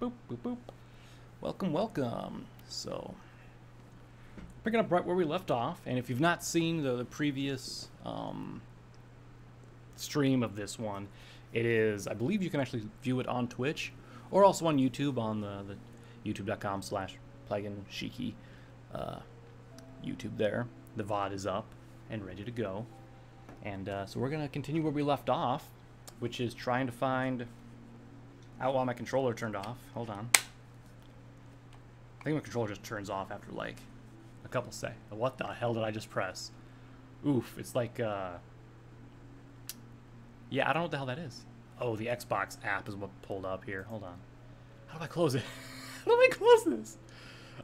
Boop, boop, boop. Welcome, welcome. So, picking up right where we left off, and if you've not seen the, the previous um, stream of this one, it is, I believe you can actually view it on Twitch, or also on YouTube on the, the youtube.com slash Plagen Shiki uh, YouTube there. The VOD is up and ready to go. And uh, so we're going to continue where we left off, which is trying to find out while my controller turned off. Hold on. I think my controller just turns off after like a couple seconds. What the hell did I just press? Oof, it's like, uh... Yeah, I don't know what the hell that is. Oh, the Xbox app is what pulled up here. Hold on. How do I close it? How do I close this?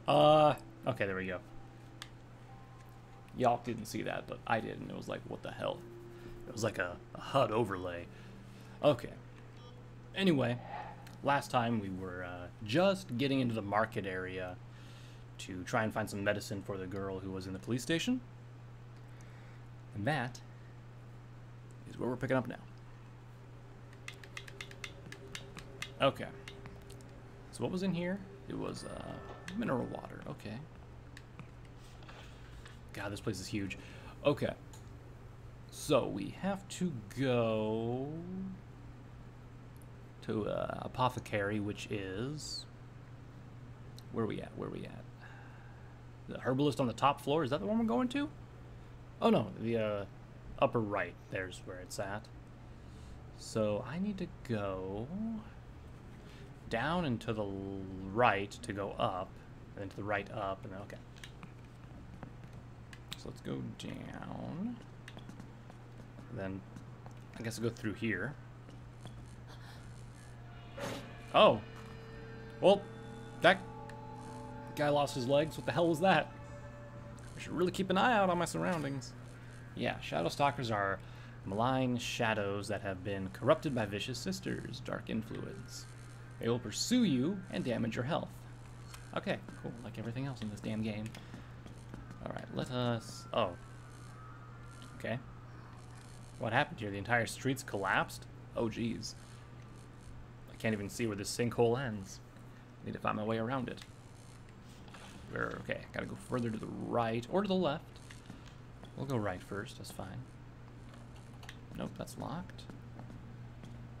Uh, okay, there we go. Y'all didn't see that, but I did, and it was like, what the hell? It was like a, a HUD overlay. Okay. Anyway, last time we were uh, just getting into the market area to try and find some medicine for the girl who was in the police station. And that is where we're picking up now. Okay. So what was in here? It was uh, mineral water. Okay. God, this place is huge. Okay. So we have to go to uh, apothecary, which is where are we at? Where are we at? The herbalist on the top floor. Is that the one we're going to? Oh no, the uh, upper right. There's where it's at. So I need to go down and to the right to go up, and then to the right up, and then okay. So let's go down. Then I guess I'll go through here. Oh. Well, that guy lost his legs. What the hell was that? I should really keep an eye out on my surroundings. Yeah, shadow stalkers are malign shadows that have been corrupted by vicious sisters, dark influence. They will pursue you and damage your health. Okay, cool. Like everything else in this damn game. Alright, let us... Oh. Okay. What happened here? The entire street's collapsed? Oh, geez. I can't even see where this sinkhole ends. I Need to find my way around it. Where, okay, gotta go further to the right, or to the left. We'll go right first, that's fine. Nope, that's locked.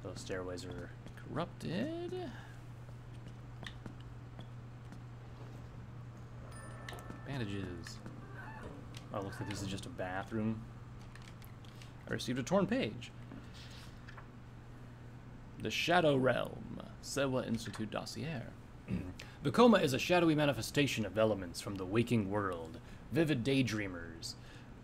Those stairways are corrupted. Bandages. Oh, looks like this is just a bathroom. I received a torn page. The Shadow Realm, Sewa Institute dossier. the coma is a shadowy manifestation of elements from the waking world, vivid daydreamers,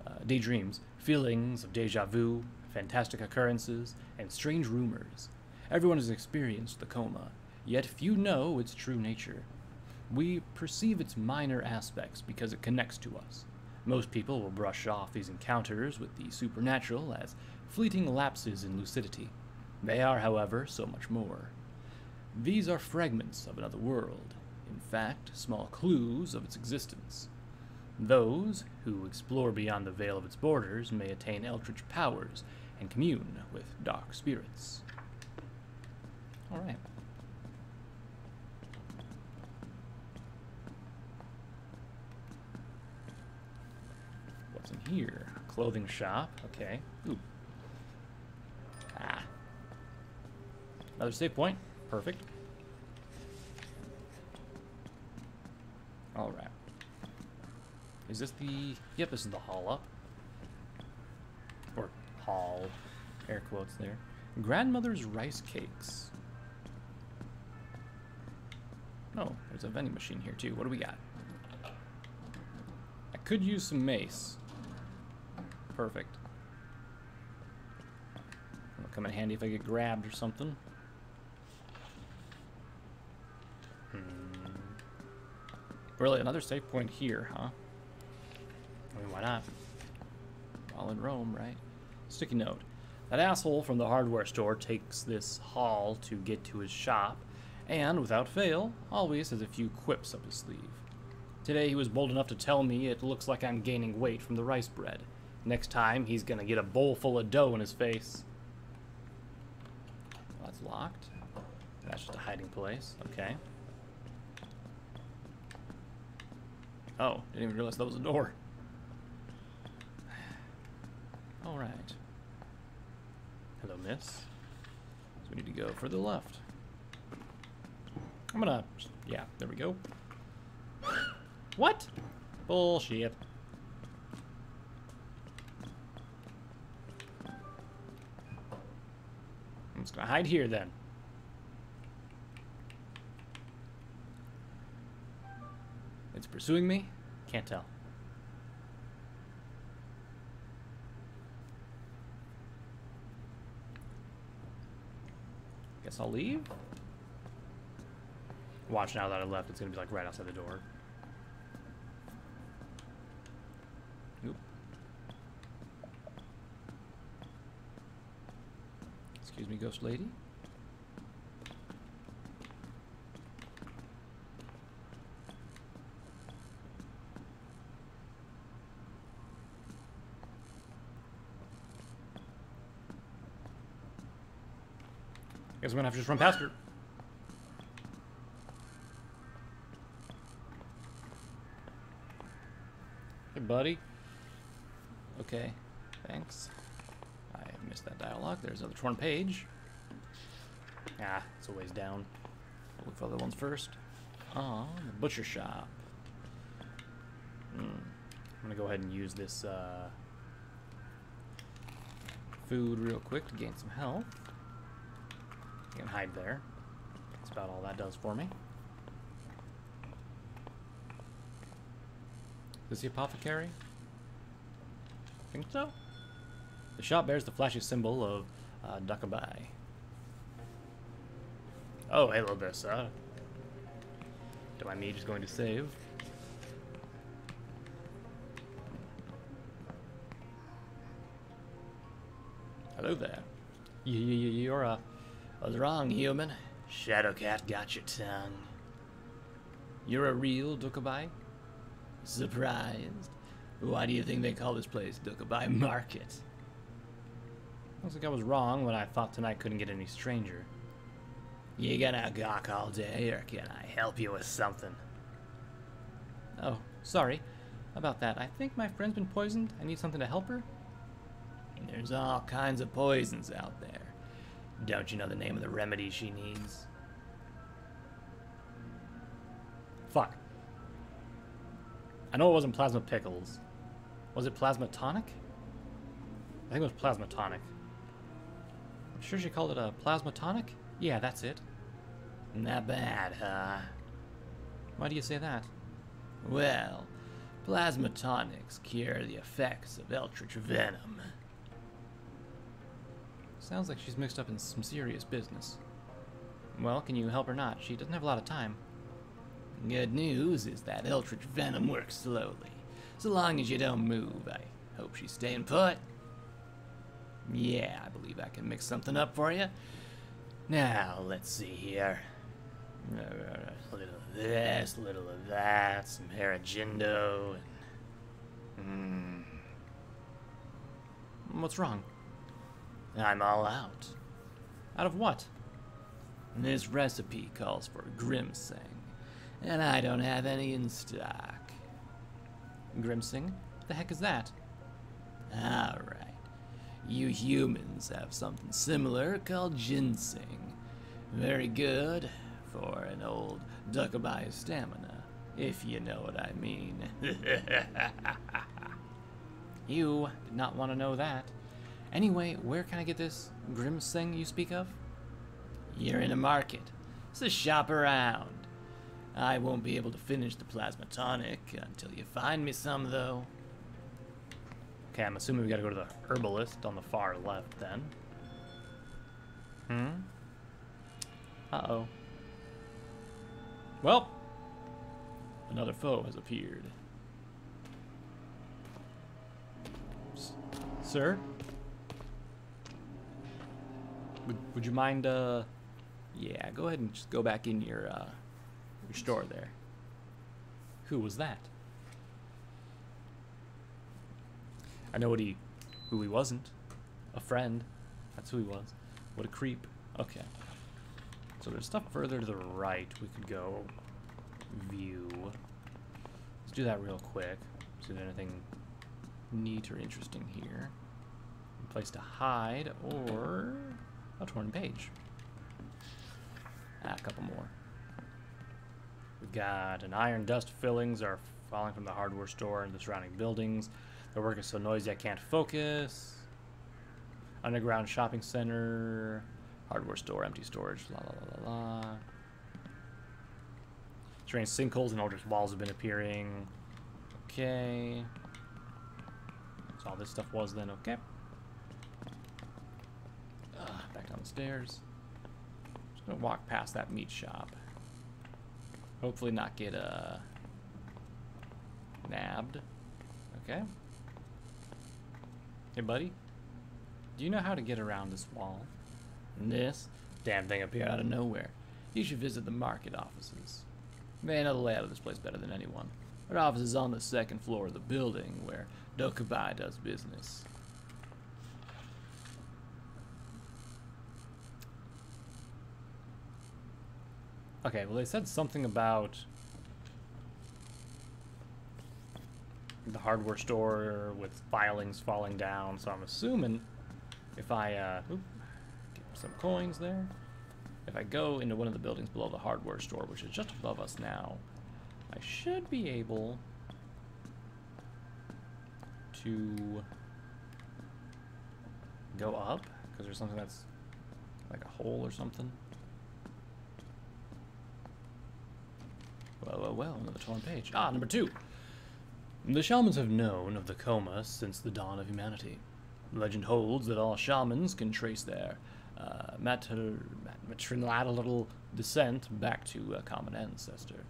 uh, daydreams, feelings of deja vu, fantastic occurrences, and strange rumors. Everyone has experienced the coma, yet few know its true nature. We perceive its minor aspects because it connects to us. Most people will brush off these encounters with the supernatural as fleeting lapses in lucidity. They are, however, so much more. These are fragments of another world, in fact, small clues of its existence. Those who explore beyond the veil of its borders may attain eldritch powers and commune with dark spirits. Alright. What's in here? Clothing shop. Okay. Ooh. Ah. Another save point. Perfect. Alright. Is this the... Yep, this is the hall up. Or hall. Air quotes there. Grandmother's rice cakes. Oh, there's a vending machine here too. What do we got? I could use some mace. Perfect. It'll come in handy if I get grabbed or something. Really, another save point here, huh? I mean, why not? All in Rome, right? Sticky note. That asshole from the hardware store takes this hall to get to his shop, and, without fail, always has a few quips up his sleeve. Today he was bold enough to tell me it looks like I'm gaining weight from the rice bread. Next time, he's gonna get a bowl full of dough in his face. Well, that's locked. That's just a hiding place. Okay. Oh, didn't even realize that was a door. All right. Hello, miss. So we need to go for the left. I'm gonna, yeah, there we go. What? Bullshit. I'm just gonna hide here then. It's pursuing me? Can't tell. Guess I'll leave? Watch now that I left, it's gonna be like right outside the door. Oop. Excuse me, ghost lady. Guess I'm gonna have to just run past her. Hey, buddy. Okay, thanks. I missed that dialogue. There's another torn page. Ah, it's a ways down. I'll look for other ones first. Oh, the butcher shop. Hmm. I'm gonna go ahead and use this uh, food real quick to gain some health. I can hide there. That's about all that does for me. Is the apothecary? think so. The shop bears the flashy symbol of uh, Dokkaebi. Oh, hello there, sir. Do I me just going to save? Hello there. Y -y you're a... What's wrong, human? Shadowcat got your tongue. You're a real Dokkaebi? Surprised. Why do you think they call this place Dokkaebi Market? Looks like I was wrong when I thought tonight couldn't get any stranger. You gonna gawk all day, or can I help you with something? Oh, sorry about that. I think my friend's been poisoned. I need something to help her. There's all kinds of poisons out there. Don't you know the name of the remedy she needs? Fuck. I know it wasn't plasma pickles. Was it plasma tonic? I think it was plasma tonic. I'm sure she called it a plasma tonic? Yeah, that's it. Not bad, huh? Why do you say that? Well, plasma tonics cure the effects of eldritch venom. Sounds like she's mixed up in some serious business. Well, can you help or not? She doesn't have a lot of time. Good news is that eldritch venom works slowly. So long as you don't move, I hope she's staying put. Yeah, I believe I can mix something up for you. Now, let's see here. A little of this, a little of that, some Haragindo, and... Mm. What's wrong? I'm all out. Out of what? This recipe calls for Grimsing, and I don't have any in stock. Grimsing? What the heck is that? Alright. You humans have something similar called ginseng. Very good for an old Dokkaebi stamina, if you know what I mean. you did not want to know that. Anyway, where can I get this Grimsing you speak of? You're in a market, so shop around. I won't be able to finish the plasma tonic until you find me some, though. Okay, I'm assuming we gotta go to the herbalist on the far left, then. Hmm? Uh-oh. Well, another foe has appeared. S sir? Would, would you mind, uh... Yeah, go ahead and just go back in your, uh, your store there. Who was that? I know what he, who he wasn't. A friend. That's who he was. What a creep. Okay. So there's stuff further to the right we could go view. Let's do that real quick. See if there's anything neat or interesting here. A place to hide or a torn page. Ah, a couple more. We've got an iron dust fillings are falling from the hardware store and the surrounding buildings. The work is so noisy I can't focus. Underground shopping center. Hardware store, empty storage, la la la la la. Strange sinkholes and older walls have been appearing. Okay. So all this stuff was then, okay. Back down the stairs. Just gonna walk past that meat shop. Hopefully not get, uh, nabbed. Okay. Hey, buddy. Do you know how to get around this wall? This damn thing appeared out of nowhere. You should visit the market offices. They know the layout of this place better than anyone. Our office is on the second floor of the building where Dokkaebi does business. Okay, well they said something about the hardware store with filings falling down, so I'm assuming if I, uh, oop, get some coins there. If I go into one of the buildings below the hardware store, which is just above us now, I should be able to go up, because there's something that's like a hole or something. Well, well, well, another torn page. Ah, number two. The shamans have known of the coma since the dawn of humanity. Legend holds that all shamans can trace their uh, mater, matrilineal descent back to a common ancestor.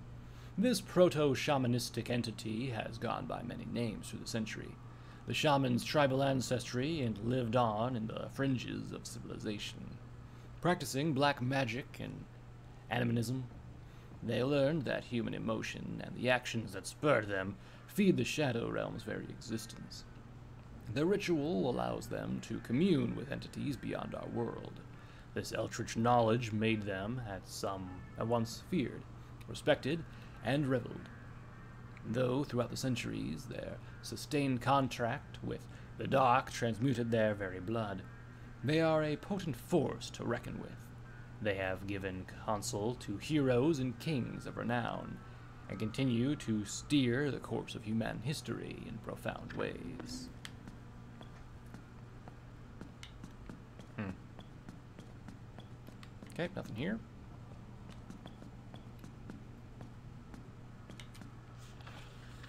This proto-shamanistic entity has gone by many names through the century. The shaman's tribal ancestry and lived on in the fringes of civilization. Practicing black magic and animism, they learned that human emotion and the actions that spurred them feed the Shadow Realm's very existence. The ritual allows them to commune with entities beyond our world. This eldritch knowledge made them, at some at once feared, respected, and reveled. Though throughout the centuries their sustained contact with the dark transmuted their very blood, they are a potent force to reckon with. They have given counsel to heroes and kings of renown, and continue to steer the course of human history in profound ways. Hmm. Okay, nothing here.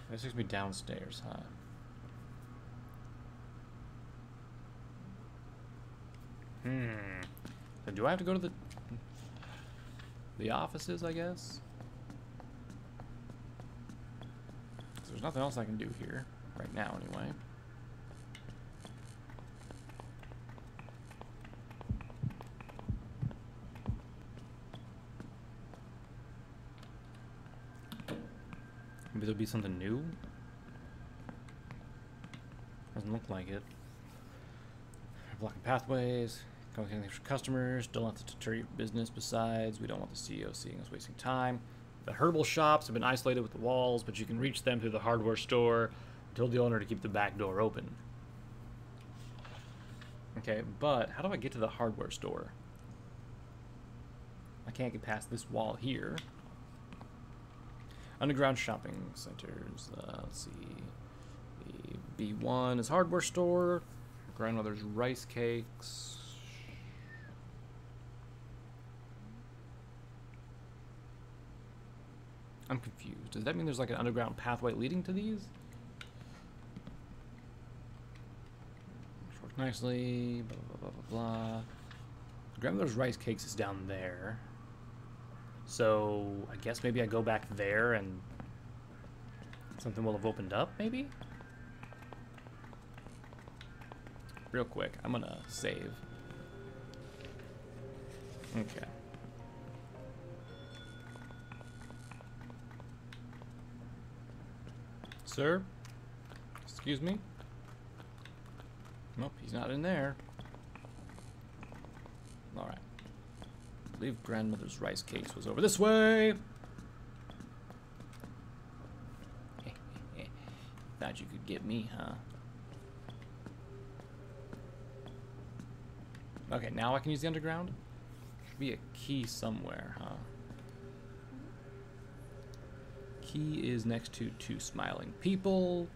This takes me downstairs, huh? Hmm. So do I have to go to the the offices, I guess? there's nothing else I can do here right now, anyway. Maybe there'll be something new? Doesn't look like it. Blocking pathways, going things for customers, don't want this deter your business. Besides, we don't want the CEO seeing us wasting time. The herbal shops have been isolated with the walls, but you can reach them through the hardware store. Told the owner to keep the back door open. Okay, but how do I get to the hardware store? I can't get past this wall here. Underground shopping centers. Uh, let's see. The B1 is hardware store. Grandmother's rice cakes. I'm confused. Does that mean there's like an underground pathway leading to these? Works nicely. Blah blah blah blah blah. Grandmother's rice cakes is down there. So I guess maybe I go back there and something will have opened up, maybe? Real quick, I'm gonna save. Okay. Sir? Excuse me? Nope, he's not in there. Alright. I believe grandmother's rice cakes was over this way. Thought you could get me, huh? Okay, now I can use the underground? Should be a key somewhere, huh? Key is next to two smiling people.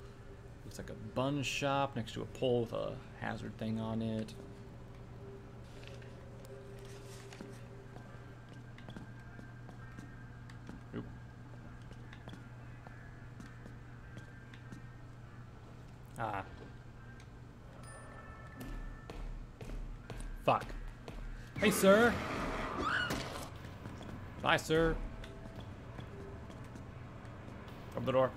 Looks like a bun shop next to a pole with a hazard thing on it. Ah. Fuck. Hey, sir. Bye, sir. Open the door.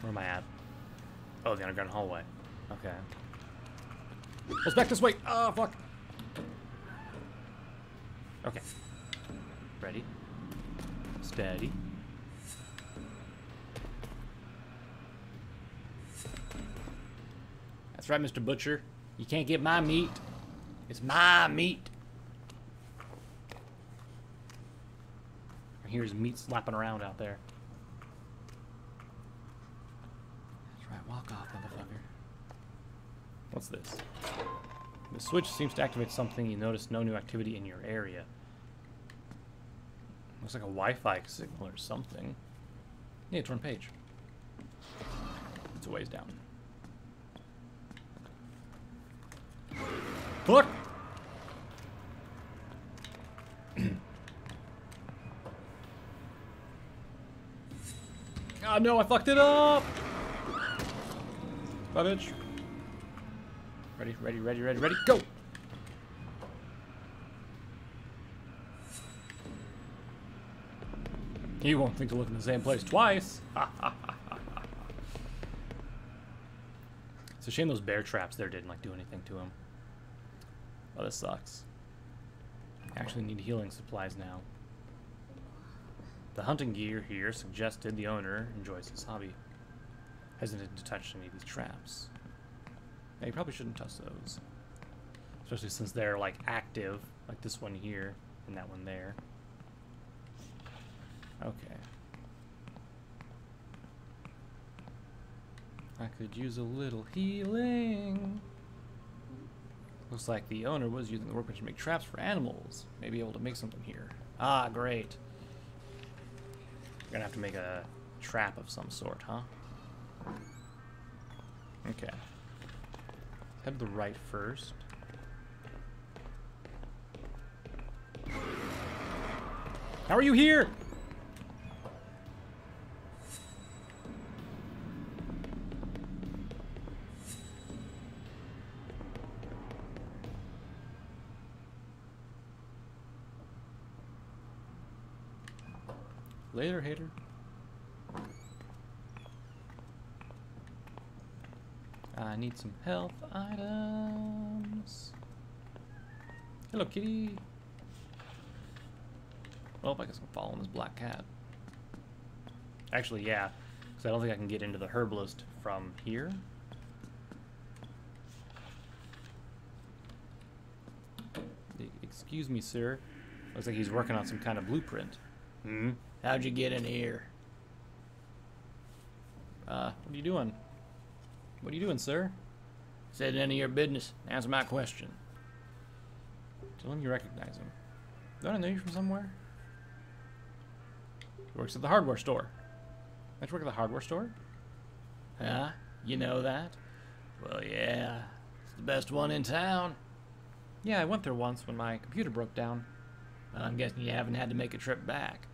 Where am I at? Oh, the underground hallway. Okay. Let's back this way. Oh, fuck. Okay. Ready. Steady. That's right, Mr. Butcher. You can't get my meat. It's my meat. I hear his meat slapping around out there. That's right, walk off, motherfucker. What's this? The switch seems to activate something. You notice no new activity in your area. Looks like a Wi-Fi signal or something. Yeah, torn page. It's a ways down. Fuck! Ah, no, I fucked it up! Bye, bitch. Ready, ready, ready, ready, ready, go! He won't think to look in the same place twice. it's a shame those bear traps there didn't like do anything to him. Oh, this sucks. I actually need healing supplies now. The hunting gear here suggested the owner enjoys his hobby. Hesitant to touch any of these traps. Yeah, you probably shouldn't touch those. Especially since they're like active, like this one here and that one there. Okay. I could use a little healing. Looks like the owner was using the workbench to make traps for animals. Maybe able to make something here. Ah, great. We're gonna have to make a trap of some sort, huh? Okay. Head to the right first. How are you here? Later, hater. I need some health items. Hello, kitty. Oh, I guess I'm following this black cat. Actually, yeah, because I don't think I can get into the herbalist from here. Excuse me, sir. Looks like he's working on some kind of blueprint. Hmm? How'd you get in here? Uh, what are you doing? What are you doing, sir? Said any of your business. Answer my question. Tell him you recognize him. Don't I know you from somewhere? He works at the hardware store. Don't you work at the hardware store? Huh? You know that? Well, yeah. It's the best one in town. Yeah, I went there once when my computer broke down. Well, I'm guessing you haven't had to make a trip back.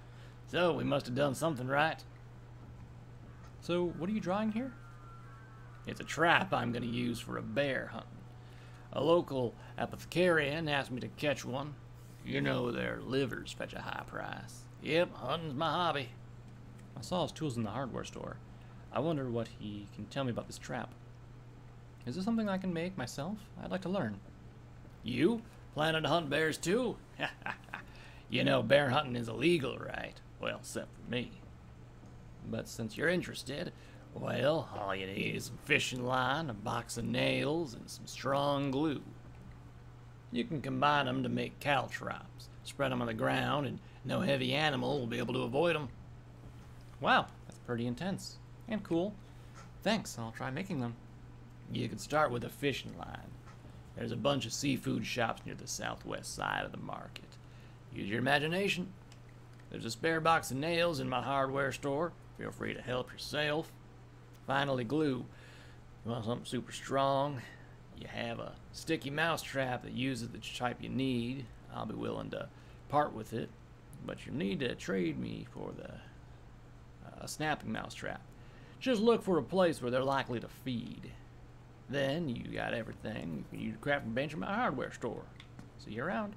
So, we must have done something right. So, what are you drawing here? It's a trap I'm going to use for a bear hunting. A local apothecarian asked me to catch one. You know their livers fetch a high price. Yep, hunting's my hobby. I saw his tools in the hardware store. I wonder what he can tell me about this trap. Is this something I can make myself? I'd like to learn. You? Planning to hunt bears too? you know bear hunting is illegal, right? Well, except for me. But since you're interested, Well, all you need is some fishing line, a box of nails, and some strong glue. You can combine them to make caltrops. Spread them on the ground, and no heavy animal will be able to avoid them. Wow, that's pretty intense. And cool. Thanks, I'll try making them. You could start with a fishing line. There's a bunch of seafood shops near the southwest side of the market. Use your imagination. There's a spare box of nails in my hardware store. Feel free to help yourself. Finally, glue. You want something super strong? You have a sticky mouse trap that uses the type you need. I'll be willing to part with it, but you'll need to trade me for the uh, snapping mouse trap. Just look for a place where they're likely to feed. Then you got everything you to craft a bench in my hardware store. See you around.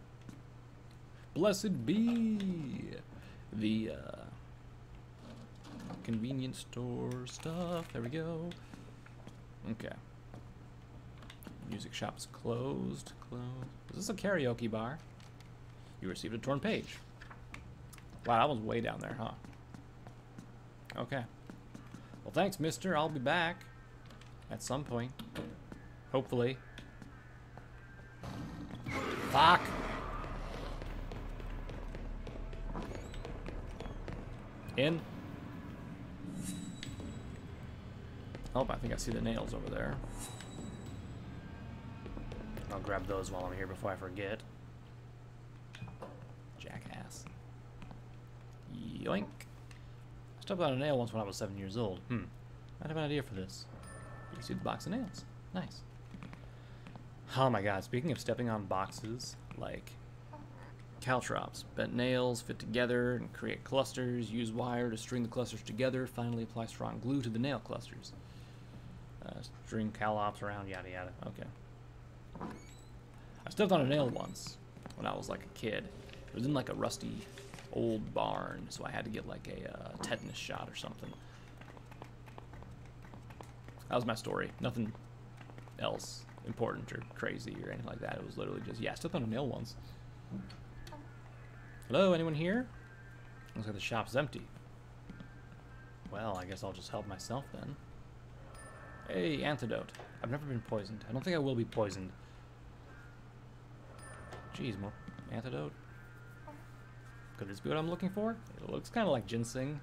Blessed be the uh, convenience store stuff. There we go. Okay. Music shop's closed. Closed. Is this a karaoke bar? You received a torn page. Wow, that was way down there, huh? Okay. Well, thanks, mister. I'll be back. At some point. Hopefully. Fuck! In. Oh, I think I see the nails over there. I'll grab those while I'm here before I forget. Jackass. Yoink. I stepped on a nail once when I was seven years old. Hmm. I have an idea for this. You see the box of nails. Nice. Oh my god, speaking of stepping on boxes, like caltrops, bent nails fit together and create clusters, use wire to string the clusters together, finally apply strong glue to the nail clusters. Uh, string calops around, yada yada. Okay. I stepped on a nail once when I was like a kid. It was in like a rusty old barn, so I had to get like a uh, tetanus shot or something. That was my story. Nothing else important or crazy or anything like that. It was literally just, yeah, I stepped on a nail once. Hello, anyone here? Looks like the shop's empty. Well, I guess I'll just help myself then. Hey, antidote. I've never been poisoned. I don't think I will be poisoned. Jeez, more antidote. Could this be what I'm looking for? It looks kind of like ginseng.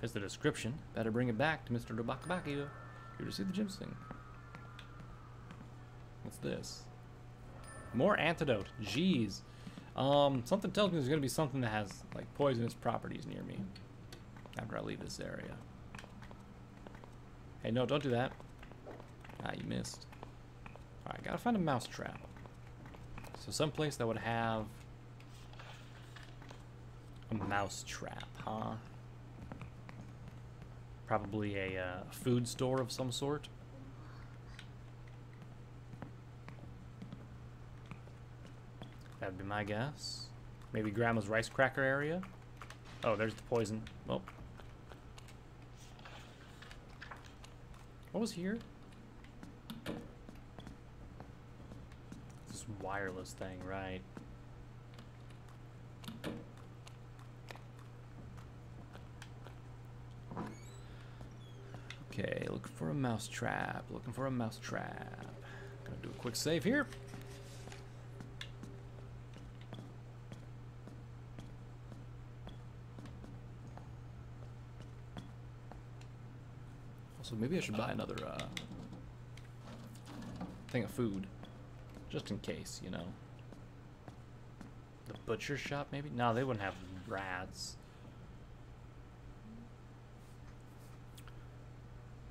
There's the description. Better bring it back to Mr. Dobakabaki. Here to see the ginseng. What's this? More antidote. Jeez. Um, something tells me there's gonna be something that has like poisonous properties near me after I leave this area. Hey, no, don't do that. Ah, you missed. Alright, gotta find a mouse trap. So someplace that would have a mouse trap, huh? Probably a uh, food store of some sort. That'd be my guess. Maybe Grandma's rice cracker area. Oh, there's the poison. Oh. What was here? This wireless thing, right. Okay, looking for a mouse trap. Looking for a mouse trap. Gonna do a quick save here. Also, maybe I should buy another uh, thing of food. Just in case, you know. The butcher shop, maybe? No, they wouldn't have rats.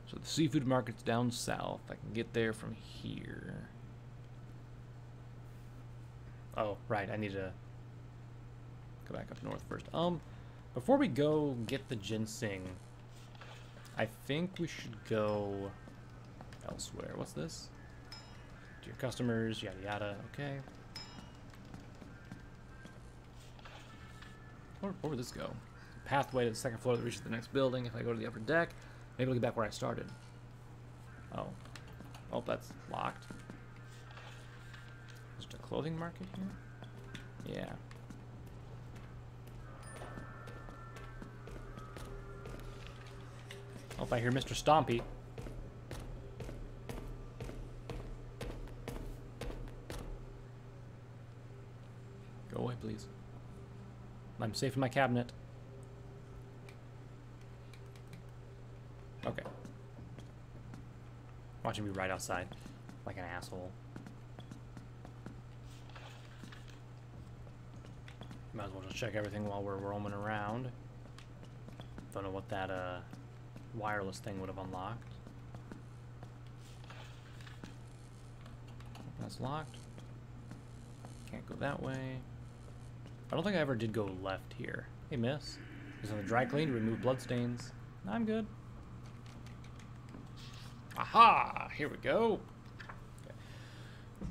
So the seafood market's down south. I can get there from here. Oh, right. I need to go back up north first. Um, before we go get the ginseng, I think we should go elsewhere. What's this? To your customers, yada yada. Okay. Where, where would this go? Pathway to the second floor that reaches the next building. If I go to the upper deck, maybe I'll get back where I started. Oh. Oh, that's locked. Is there a clothing market here? Yeah. Oh, if I hear Mr. Stompy. Go away, please. I'm safe in my cabinet. Okay. Watching me right outside, like an asshole. Might as well just check everything while we're roaming around. Don't know what that uh, wireless thing would have unlocked. That's locked. Can't go that way. I don't think I ever did go left here. Hey, miss. On the dry clean to remove bloodstains. I'm good. Aha! Here we go.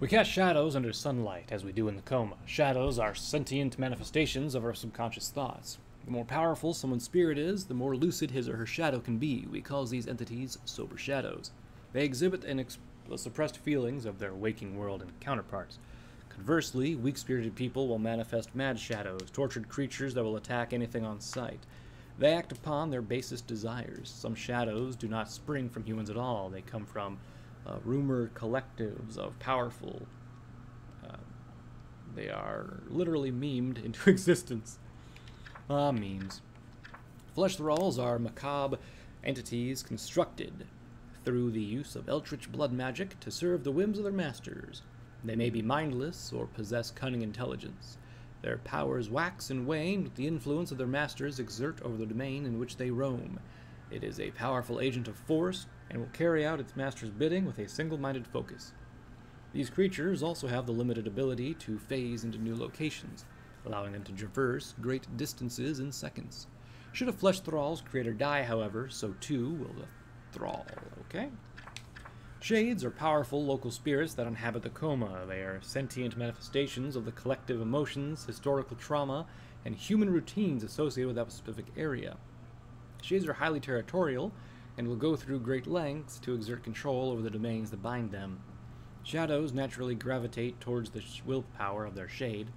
We cast shadows under sunlight, as we do in the coma. Shadows are sentient manifestations of our subconscious thoughts. The more powerful someone's spirit is, the more lucid his or her shadow can be. We call these entities sober shadows. They exhibit and exp- suppressed feelings of their waking world and counterparts. Conversely, weak spirited people will manifest mad shadows, tortured creatures that will attack anything on sight. They act upon their basest desires. Some shadows do not spring from humans at all, they come from uh, rumored collectives of powerful. Uh, they are literally memed into existence. Ah, memes. Flesh thralls are macabre entities constructed through the use of eldritch blood magic to serve the whims of their masters. They may be mindless or possess cunning intelligence. Their powers wax and wane with the influence of their masters exert over the domain in which they roam. It is a powerful agent of force and will carry out its master's bidding with a single minded focus. These creatures also have the limited ability to phase into new locations, allowing them to traverse great distances in seconds. Should a flesh thrall's creator die, however, so too will the thrall, okay? Shades are powerful local spirits that inhabit the coma. They are sentient manifestations of the collective emotions, historical trauma, and human routines associated with that specific area. Shades are highly territorial and will go through great lengths to exert control over the domains that bind them. Shadows naturally gravitate towards the willpower of their shade.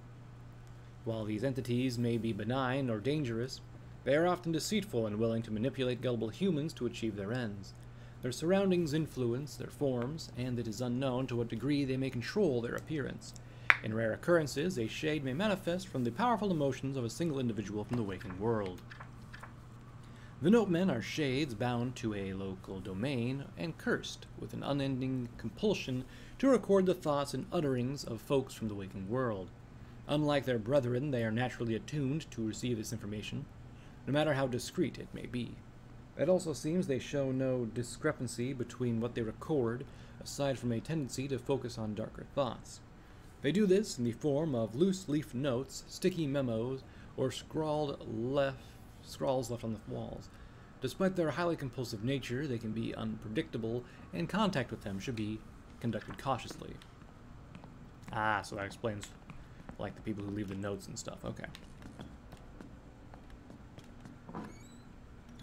While these entities may be benign or dangerous, they are often deceitful and willing to manipulate gullible humans to achieve their ends. Their surroundings influence their forms, and it is unknown to what degree they may control their appearance. In rare occurrences, a shade may manifest from the powerful emotions of a single individual from the waking world. The Notemen are shades bound to a local domain and cursed with an unending compulsion to record the thoughts and utterings of folks from the waking world. Unlike their brethren, they are naturally attuned to receive this information, no matter how discreet it may be. It also seems they show no discrepancy between what they record, aside from a tendency to focus on darker thoughts. They do this in the form of loose leaf notes, sticky memos, or scrawled left scrawls left on the walls. Despite their highly compulsive nature, they can be unpredictable, and contact with them should be conducted cautiously. Ah, so that explains, like, the people who leave the notes and stuff. Okay.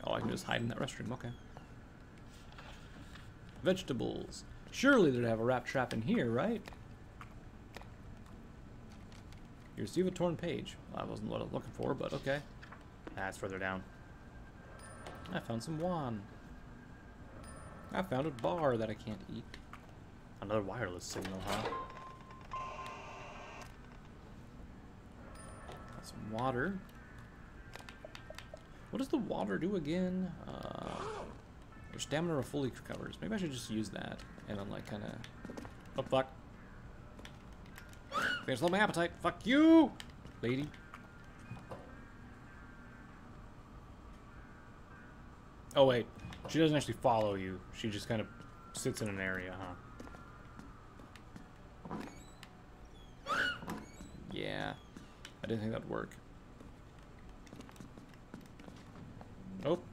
Oh, I can just hide in that restroom. Okay. Vegetables. Surely they'd have a rat trap in here, right? You receive a torn page. Well, that wasn't what I was looking for, but okay. That's further down. I found some wand. I found a bar that I can't eat. Another wireless signal, huh? Water. What does the water do again? Uh, your stamina fully recovers. Maybe I should just use that and then like kind of. Oh fuck! There's low my appetite. Fuck you, lady. Oh wait, she doesn't actually follow you. She just kind of sits in an area, huh? Yeah, I didn't think that'd work. Nope.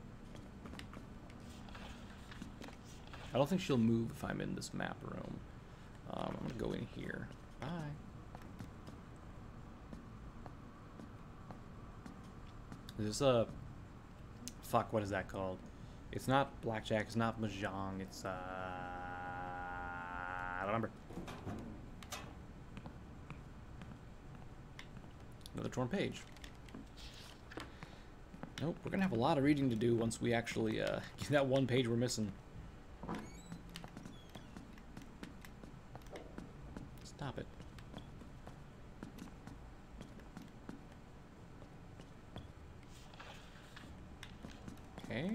I don't think she'll move if I'm in this map room. Um, I'm gonna go in here. Bye. Is this a... Fuck, what is that called? It's not blackjack, it's not mahjong, it's, uh... I don't remember. Another torn page. Nope, we're gonna have a lot of reading to do once we actually uh, get that one page we're missing. Stop it. Okay.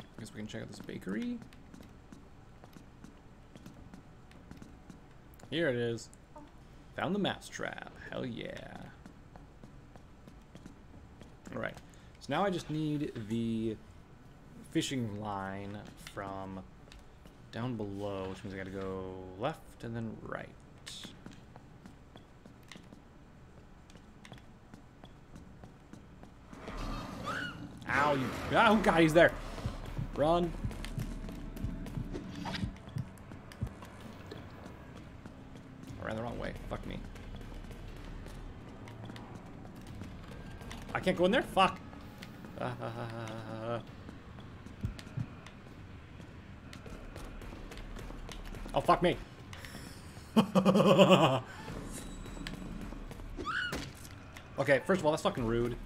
I Guess we can check out this bakery. Here it is. Found the mouse trap. Hell yeah. Alright. So now I just need the fishing line from down below, which means I gotta go left and then right. Ow, you. Oh, God, he's there. Run. I can't go in there? Fuck. Uh, oh, fuck me. okay, first of all, that's fucking rude.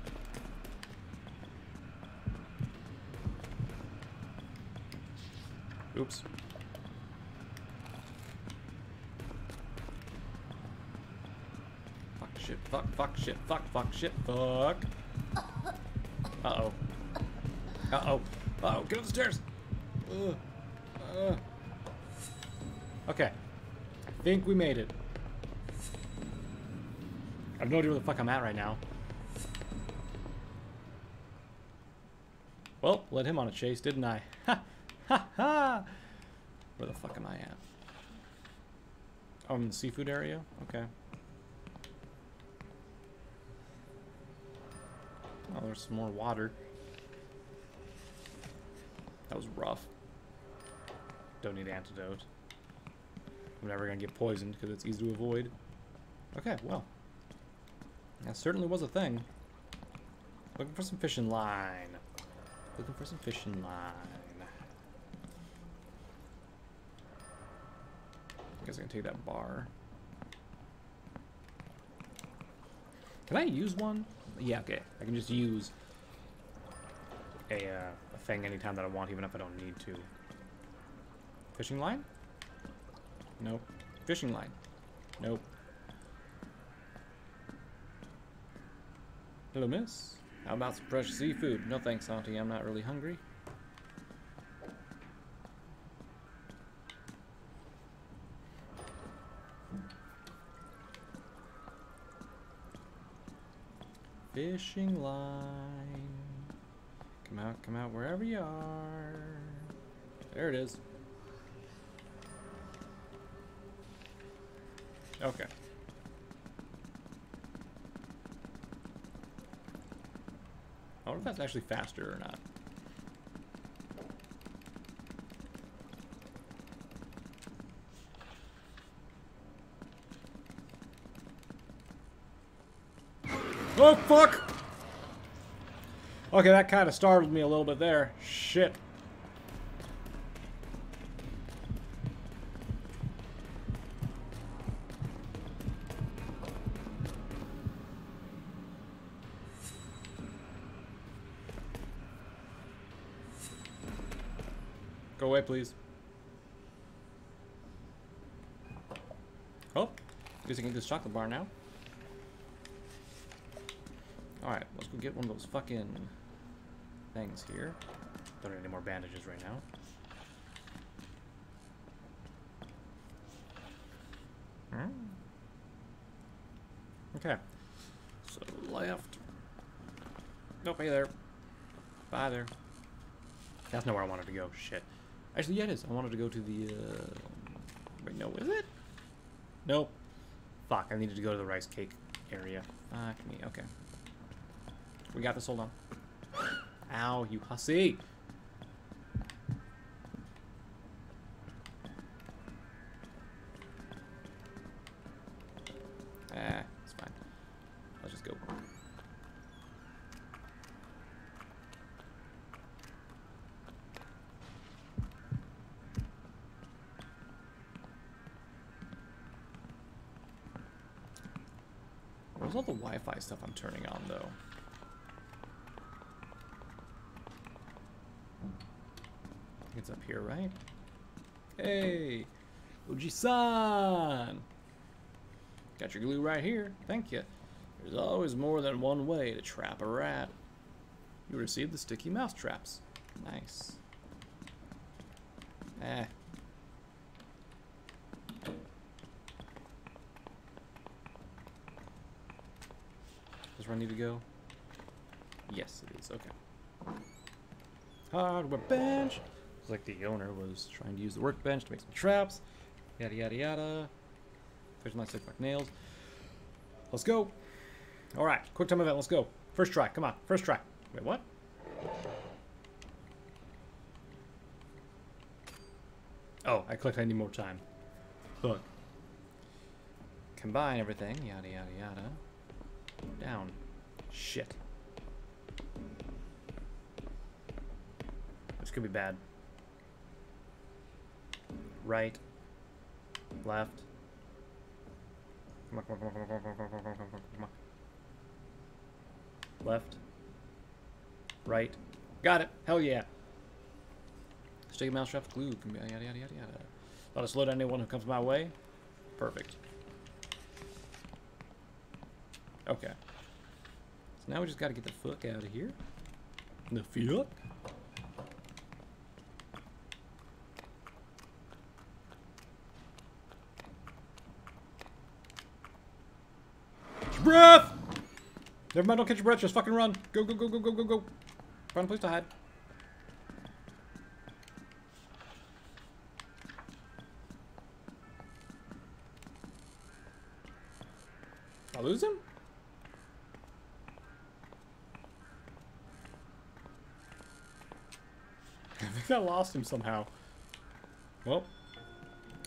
Oops. Fuck, shit, fuck, fuck, shit, fuck, fuck, shit, fuck. Uh-oh. Uh-oh. Uh-oh, get up the stairs! Uh, uh. Okay. I think we made it. I have no idea where the fuck I'm at right now. Well, led him on a chase, didn't I? Ha! Ha ha! Where the fuck am I at? Oh, I'm in the seafood area? Okay. There's some more water. That was rough. Don't need antidote. I'm never gonna get poisoned because it's easy to avoid. Okay, well. That certainly was a thing. Looking for some fishing line. Looking for some fishing line. I guess I can take that bar. Can I use one? Yeah, okay. I can just use a, uh, a thing anytime that I want, even if I don't need to. Fishing line? Nope. Fishing line? Nope. Hello, miss. How about some fresh seafood? No thanks, auntie. I'm not really hungry. Fishing line. Come out, come out wherever you are. There it is. Okay. I wonder if that's actually faster or not. Oh, fuck! Okay, that kind of startled me a little bit there. Shit. Go away, please. Oh, get this chocolate bar now. Alright, let's go get one of those fucking things here. Don't need any more bandages right now. Hmm. Okay. So left. Nope, hey there. Bye there. That's not where I wanted to go. Shit. Actually, yeah, it is. I wanted to go to the, uh... Wait, no, is it? Nope. Fuck, I needed to go to the rice cake area. Fuck me, okay. We got this, hold on. Ow, you hussy! Ah, it's fine. Let's just go. Where's all the Wi-Fi stuff I'm turning on, though? It's up here, right? Hey, Uji-san! Got your glue right here. Thank you. There's always more than one way to trap a rat. You received the sticky mouse traps. Nice. Eh. Is where I need to go? Yes, it is. Okay. Hardware bench. Looks like the owner was trying to use the workbench to make some traps. Yada yada yada. There's my six mark nails. Let's go. All right, quick time event. Let's go. First try. Come on. First try. Wait, what? Oh, I clicked I need more time. Look. Combine everything. Yada yada yada. Down. Shit. This could be bad. Right. Left. Come on, come on, come on, come on, come on, come on, come on, come on, come on. Left. Right. Got it. Hell yeah. Sticky mouse trap glue. Yada yada yada yada. Let us slow down anyone who comes my way. Perfect. Okay. So now we just got to get the fuck out of here. The fuck? Catch your breath! Never mind, don't catch your breath, just fucking run. Go, go, go, go, go, go, go. Find a place to hide. I lose him? I think I lost him somehow. Well,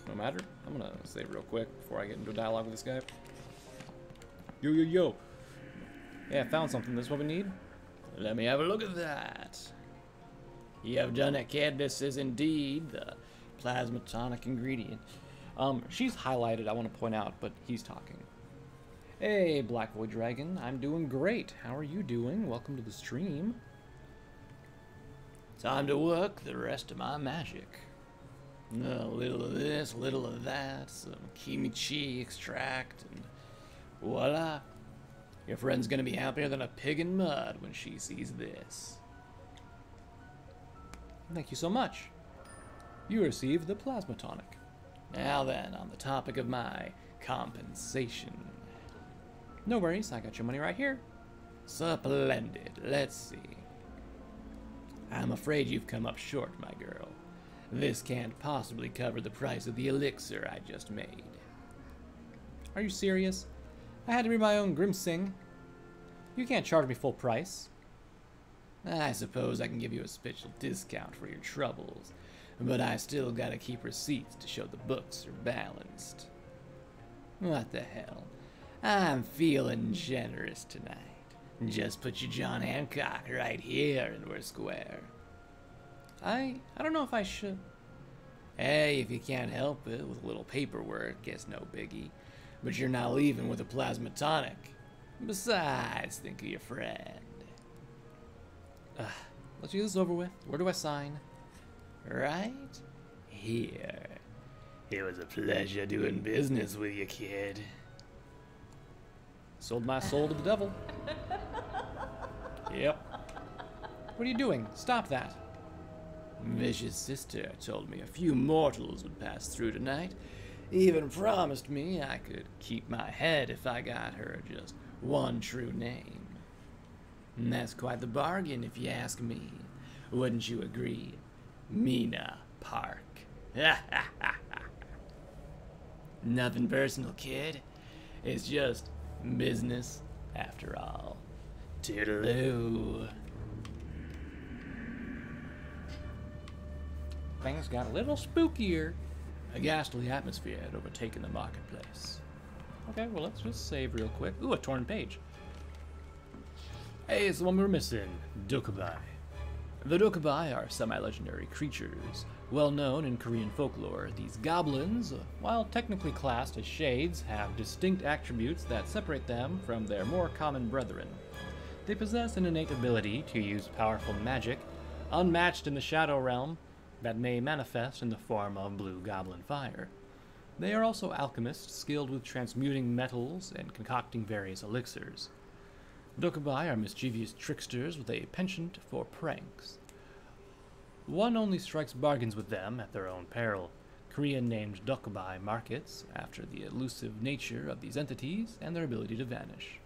no matter. I'm gonna save real quick before I get into a dialogue with this guy. Yo, yo, yo. Yeah, found something. This is what we need? Let me have a look at that. You have done it, kid. This is indeed the plasmatonic ingredient. Um, she's highlighted, I want to point out, but he's talking. Hey, Black Void Dragon. I'm doing great. How are you doing? Welcome to the stream. Time to work the rest of my magic. A little of this, a little of that, some kimchi extract, and voila. Your friend's gonna be happier than a pig in mud when she sees this. Thank you so much. You received the plasma tonic. Now then, on the topic of my compensation. No worries, I got your money right here. Splendid. Let's see. I'm afraid you've come up short, my girl. This can't possibly cover the price of the elixir I just made. Are you serious? I had to read my own Grimsing. You can't charge me full price. I suppose I can give you a special discount for your troubles, but I still gotta keep receipts to show the books are balanced. What the hell? I'm feeling generous tonight. Just put your John Hancock right here and we're square. I I don't know if I should. Hey, if you can't help it with a little paperwork, guess no biggie. But you're not leaving with a plasma tonic. Besides, think of your friend. Ugh, let's get this over with. Where do I sign? Right here. It was a pleasure doing business with you, kid. Sold my soul to the devil. Yep. What are you doing? Stop that. Vicious sister told me a few mortals would pass through tonight. Even promised me I could keep my head if I got her just one true name. And that's quite the bargain, if you ask me. Wouldn't you agree? Mina Park. Nothing personal, kid. It's just business after all. Toodaloo. Things got a little spookier. A ghastly atmosphere had overtaken the marketplace. Okay, well, let's just save real quick. Ooh, a torn page. Hey, it's the one we're missing. Dokkaebi. The Dokkaebi are semi-legendary creatures. Well known in Korean folklore, these goblins, while technically classed as shades, have distinct attributes that separate them from their more common brethren. They possess an innate ability to use powerful magic, unmatched in the Shadow Realm, that may manifest in the form of blue goblin fire. They are also alchemists skilled with transmuting metals and concocting various elixirs. Dokkaebi are mischievous tricksters with a penchant for pranks. One only strikes bargains with them at their own peril. Korean named Dokkaebi markets after the elusive nature of these entities and their ability to vanish.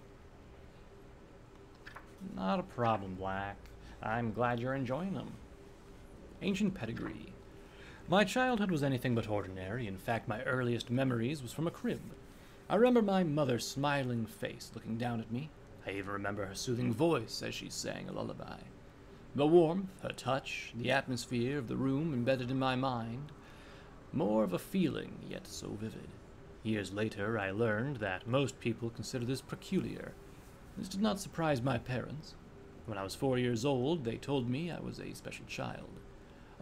Not a problem, Black. I'm glad you're enjoying them. Ancient pedigree. My childhood was anything but ordinary. In fact, my earliest memories was from a crib. I remember my mother's smiling face looking down at me. I even remember her soothing voice as she sang a lullaby. The warmth, her touch, the atmosphere of the room embedded in my mind. More of a feeling, yet so vivid. Years later, I learned that most people consider this peculiar. This did not surprise my parents. When I was four years old, they told me I was a special child.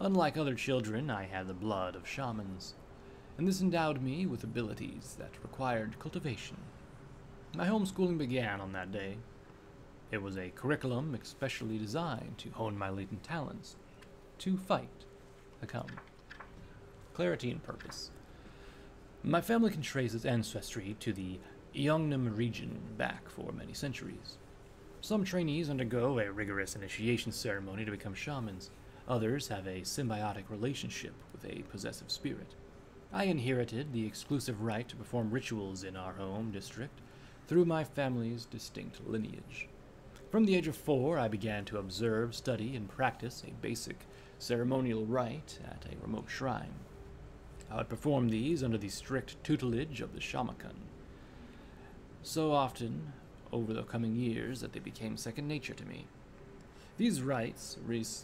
Unlike other children, I had the blood of shamans, and this endowed me with abilities that required cultivation. My homeschooling began on that day. It was a curriculum especially designed to hone my latent talents, to fight, become. Clarity and purpose. My family can trace its ancestry to the Yeongnam region back for many centuries. Some trainees undergo a rigorous initiation ceremony to become shamans. Others have a symbiotic relationship with a possessive spirit. I inherited the exclusive right to perform rituals in our home district through my family's distinct lineage. From the age of four, I began to observe, study, and practice a basic ceremonial rite at a remote shrine. I would perform these under the strict tutelage of the Shamakan. So often, over the coming years, that they became second nature to me. These rites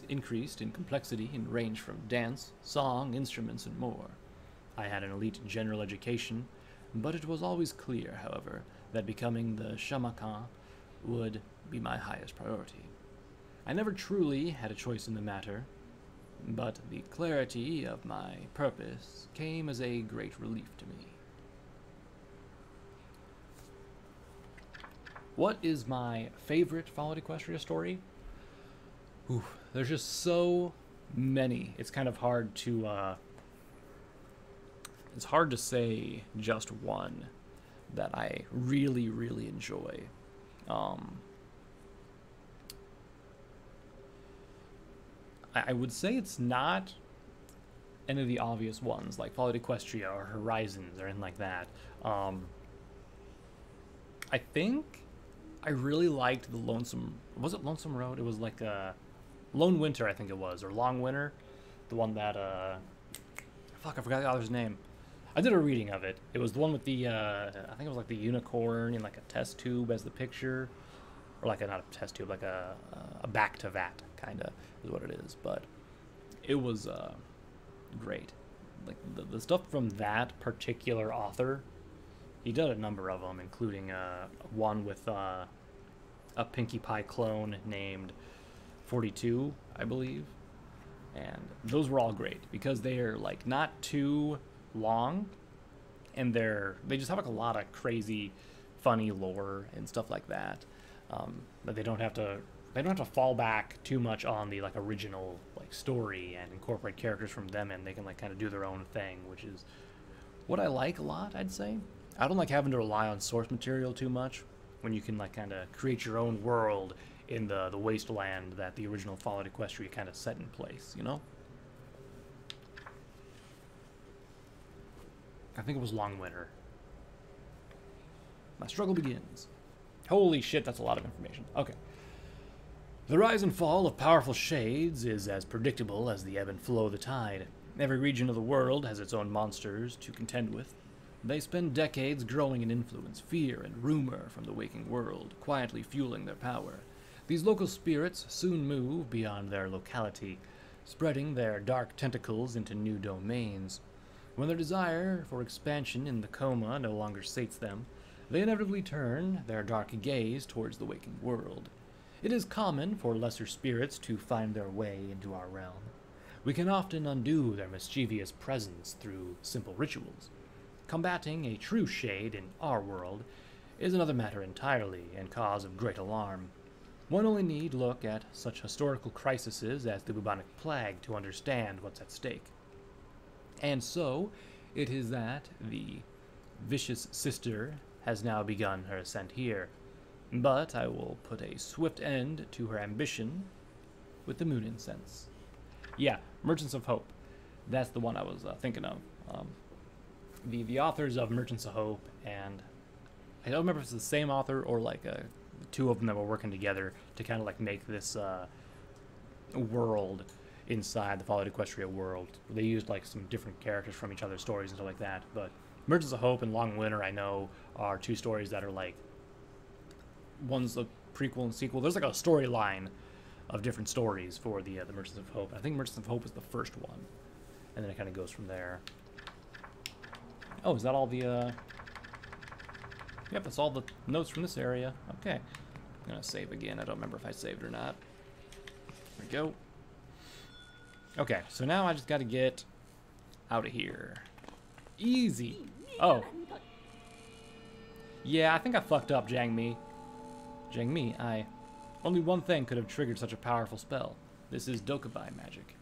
increased in complexity and range from dance, song, instruments, and more. I had an elite general education, but it was always clear, however, that becoming the Shamakan would be my highest priority. I never truly had a choice in the matter, but the clarity of my purpose came as a great relief to me. What is my favorite Fallout Equestria story? Ooh, there's just so many. It's kind of hard to uh, it's hard to say just one that I really, really enjoy. Um, I, I would say it's not any of the obvious ones like Fallout Equestria or Horizons or anything like that. Um, I think I really liked the Lonesome. Was it Lonesome Road? It was like a Lone Winter, I think it was, or Long Winter, the one that uh, fuck, I forgot the author's name. I did a reading of it. It was the one with the uh, I think it was like the unicorn in like a test tube as the picture, or like a not a test tube, like a a back to vat kind of is what it is. But it was uh, great. Like the, the stuff from that particular author, he did a number of them, including uh, one with uh, a Pinkie Pie clone named 42, I believe. And those were all great because they're like not too long and they're they just have like a lot of crazy funny lore and stuff like that. Um, but they don't have to they don't have to fall back too much on the like original like story and incorporate characters from them and they can like kind of do their own thing, which is what I like a lot, I'd say. I don't like having to rely on source material too much when you can like kind of create your own world in the the wasteland that the original Fallout Equestria kind of set in place, you know? I think it was Long Winter. My struggle begins. Holy shit, that's a lot of information. Okay. The rise and fall of powerful shades is as predictable as the ebb and flow of the tide. Every region of the world has its own monsters to contend with. They spend decades growing in influence, fear, and rumor from the waking world, quietly fueling their power. These local spirits soon move beyond their locality, spreading their dark tentacles into new domains. When their desire for expansion in the coma no longer sates them, they inevitably turn their dark gaze towards the waking world. It is common for lesser spirits to find their way into our realm. We can often undo their mischievous presence through simple rituals. Combating a true shade in our world is another matter entirely and cause of great alarm. One only need look at such historical crises as the bubonic plague to understand what's at stake. And so, it is that the vicious sister has now begun her ascent here. But I will put a swift end to her ambition with the moon incense. Yeah, Merchants of Hope. That's the one I was uh, thinking of. Um, the the authors of Merchants of Hope, and I don't remember if it's the same author or like uh, two of them that were working together to kind of like make this uh, world inside the Fallout Equestria world. They used like some different characters from each other's stories and stuff like that. But Merchants of Hope and Long Winter, I know, are two stories that are like one's a prequel and sequel. There's like a storyline of different stories for the uh, the Merchants of Hope. I think Merchants of Hope is the first one, and then it kind of goes from there. Oh, is that all the? Uh... Yep, that's all the notes from this area. Okay, I'm gonna save again. I don't remember if I saved or not. There we go. Okay, so now I just got to get out of here. Easy. Oh. Yeah, I think I fucked up, Zhang Mi. Zhang Mi, I... Only one thing could have triggered such a powerful spell. This is Dokkaebi magic.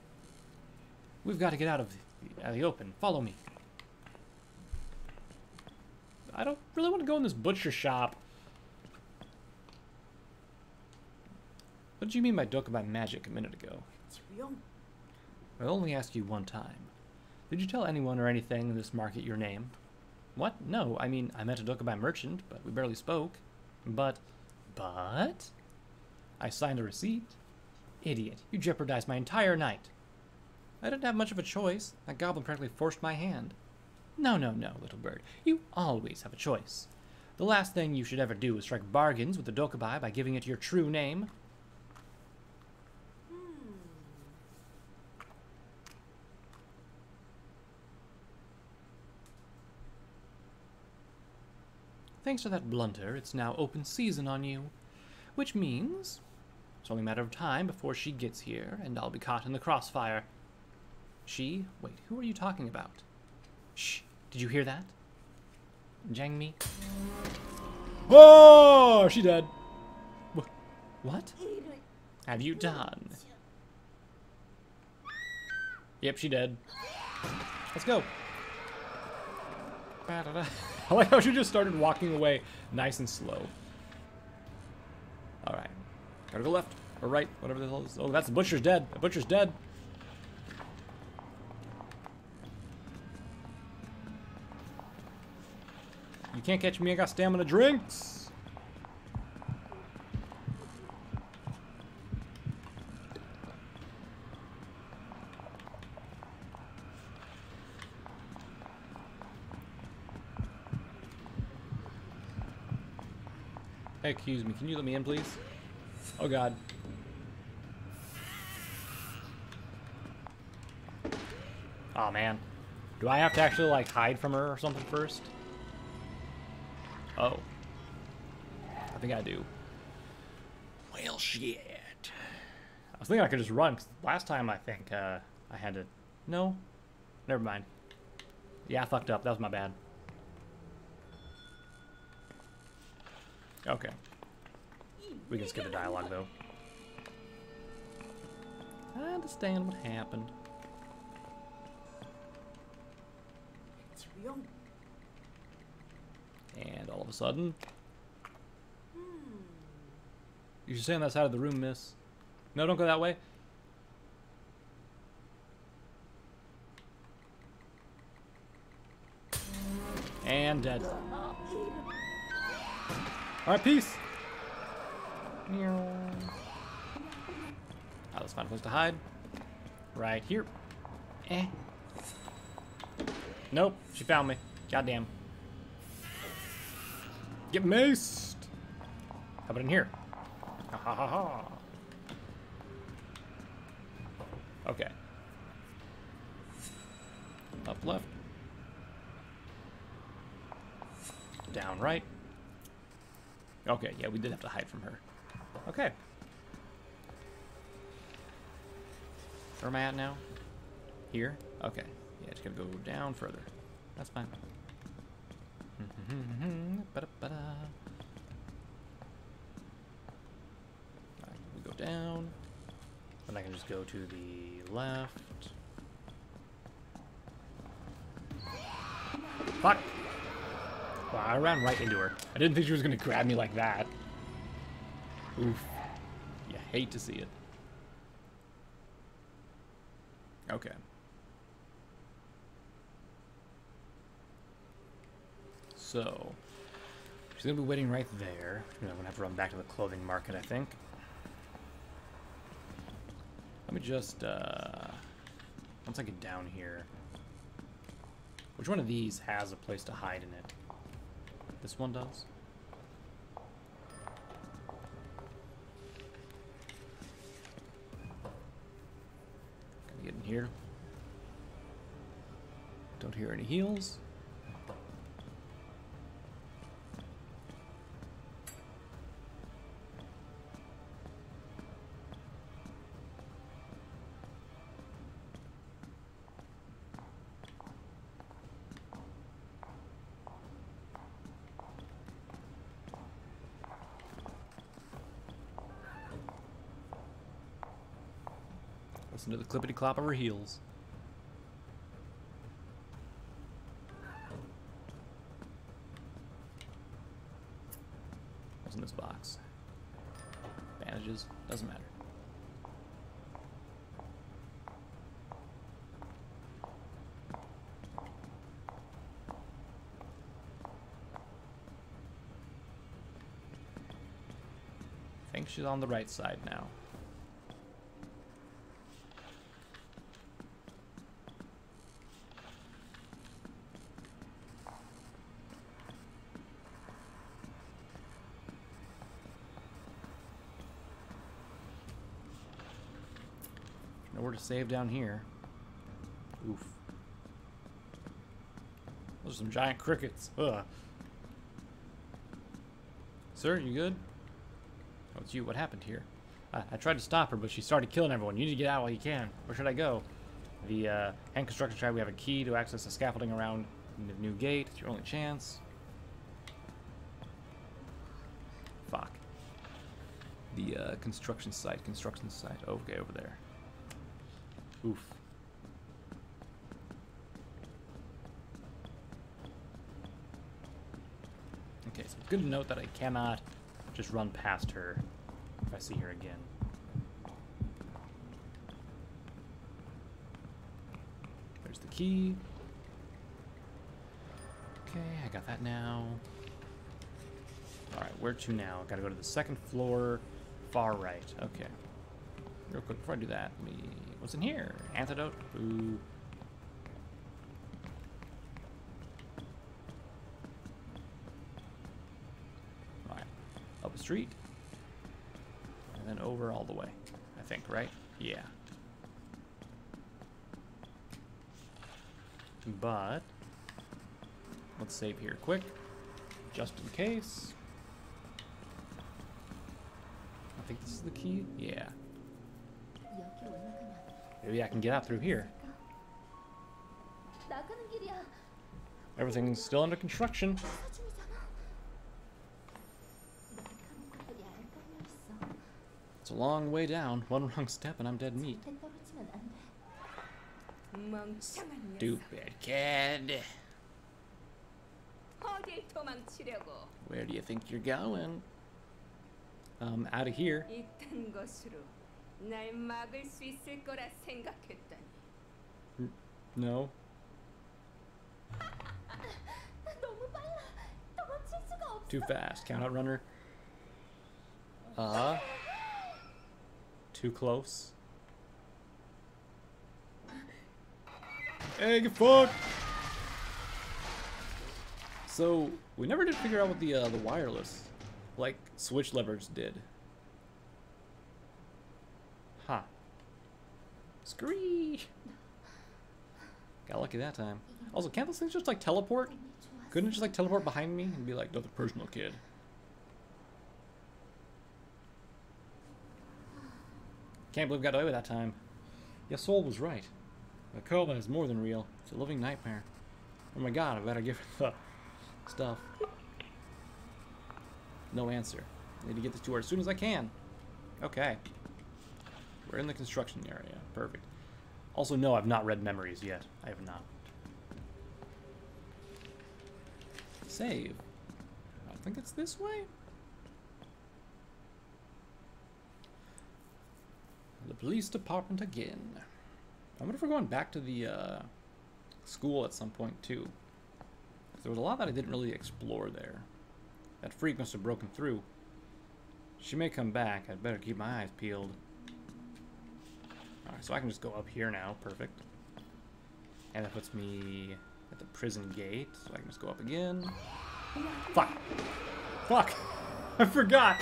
We've got to get out of the, out of the open. Follow me. I don't really want to go in this butcher shop. What did you mean by Dokkaebi magic a minute ago? It's real. I only asked you one time. Did you tell anyone or anything in this market your name? What? No, I mean, I met a Dokkaebi merchant, but we barely spoke. But, but? I signed a receipt. Idiot, you jeopardized my entire night. I didn't have much of a choice. That goblin practically forced my hand. No, no, no, little bird. You always have a choice. The last thing you should ever do is strike bargains with the Dokkaebi by giving it your true name. Hmm. Thanks to that blunter, it's now open season on you. Which means it's only a matter of time before she gets here, and I'll be caught in the crossfire. She? Wait, who are you talking about? Shh, did you hear that? Zhang Mi? Oh, she dead. Wh what? Have you done? Yep, she dead. Let's go. I like how she just started walking away nice and slow. Alright. Gotta go left. Or right. Whatever the hell is. Oh, that's the butcher's dead. The butcher's dead. You can't catch me. I got stamina drinks. Excuse me, can you let me in, please? Oh, God. Oh, man. Do I have to actually, like, hide from her or something first? Oh. I think I do. Well, shit. I was thinking I could just run, because last time I think uh, I had to... No? Never mind. Yeah, I fucked up. That was my bad. Okay. We can skip the dialogue, though. I understand what happened. And all of a sudden... You should stay on that side of the room, miss. No, don't go that way. And dead. Alright, peace. Oh, let's find a place to hide. Right here. Eh. Nope, she found me. Goddamn. Get maced! How about in here? Ha ha ha ha. Okay. Up left. Down right. Okay, yeah, we did have to hide from her. Okay. Where am I at now? Here? Okay. Yeah, just gotta go down further. That's fine. We go down. And I can just go to the left. Fuck! Wow, I ran right into her. I didn't think she was going to grab me like that. Oof. You hate to see it. So, she's gonna be waiting right there. I'm gonna have to run back to the clothing market, I think. Let me just, uh, once I get down here, which one of these has a place to hide in it? This one does? Get in here? Don't hear any heels. Listen to the clippity clop of her heels. What's in this box? Bandages? Doesn't matter. I think she's on the right side now. Nowhere to save down here. Oof. Those are some giant crickets. Ugh. Sir, you good? Oh, it's you. What happened here? I, I tried to stop her, but she started killing everyone. You need to get out while you can. Where should I go? The uh, hand construction tribe, we have a key to access the scaffolding around the new gate. It's your only chance. Fuck. The uh, construction site, construction site. Okay, over there. Oof. Okay, so it's good to note that I cannot just run past her if I see her again. There's the key. Okay, I got that now. Alright, where to now? Gotta go to the second floor, far right. Okay. Real quick, before I do that, let me... What's in here? Antidote? Ooh. Alright. Up the street. And then over all the way. I think, right? Yeah. But... Let's save here quick. Just in case. I think this is the key? Yeah. Maybe I can get out through here. Everything's still under construction. It's a long way down. One wrong step and I'm dead meat. Stupid kid. Where do you think you're going? Um, out of here. 이딴 것으로 날 막을 수 있을 거라 생각했다니 No. 너무 빨라. 도망칠 수가 없어. Too fast. Count out runner. Uh. Too close. Hey, get fucked! So, we never did figure out what the, uh, the wireless, like, switch levers did. Scree! Got lucky that time. Also, can't those things just like teleport? Couldn't it just like teleport behind me and be like, another personal kid? Can't believe we got away with that time. Yes, Soul was right. The coma is more than real. It's a living nightmare. Oh my god, I better give her the stuff. No answer. I need to get this to her as soon as I can. Okay. We're in the construction area. Perfect. Also, no, I've not read memories yet. I have not. Save. I think it's this way. The police department again. I wonder if we're going back to the uh, school at some point too. there was a lot that I didn't really explore there. That freak must have broken through. She may come back. I'd better keep my eyes peeled. Alright, so I can just go up here now. Perfect. And that puts me at the prison gate. So I can just go up again. Fuck. Fuck. I forgot.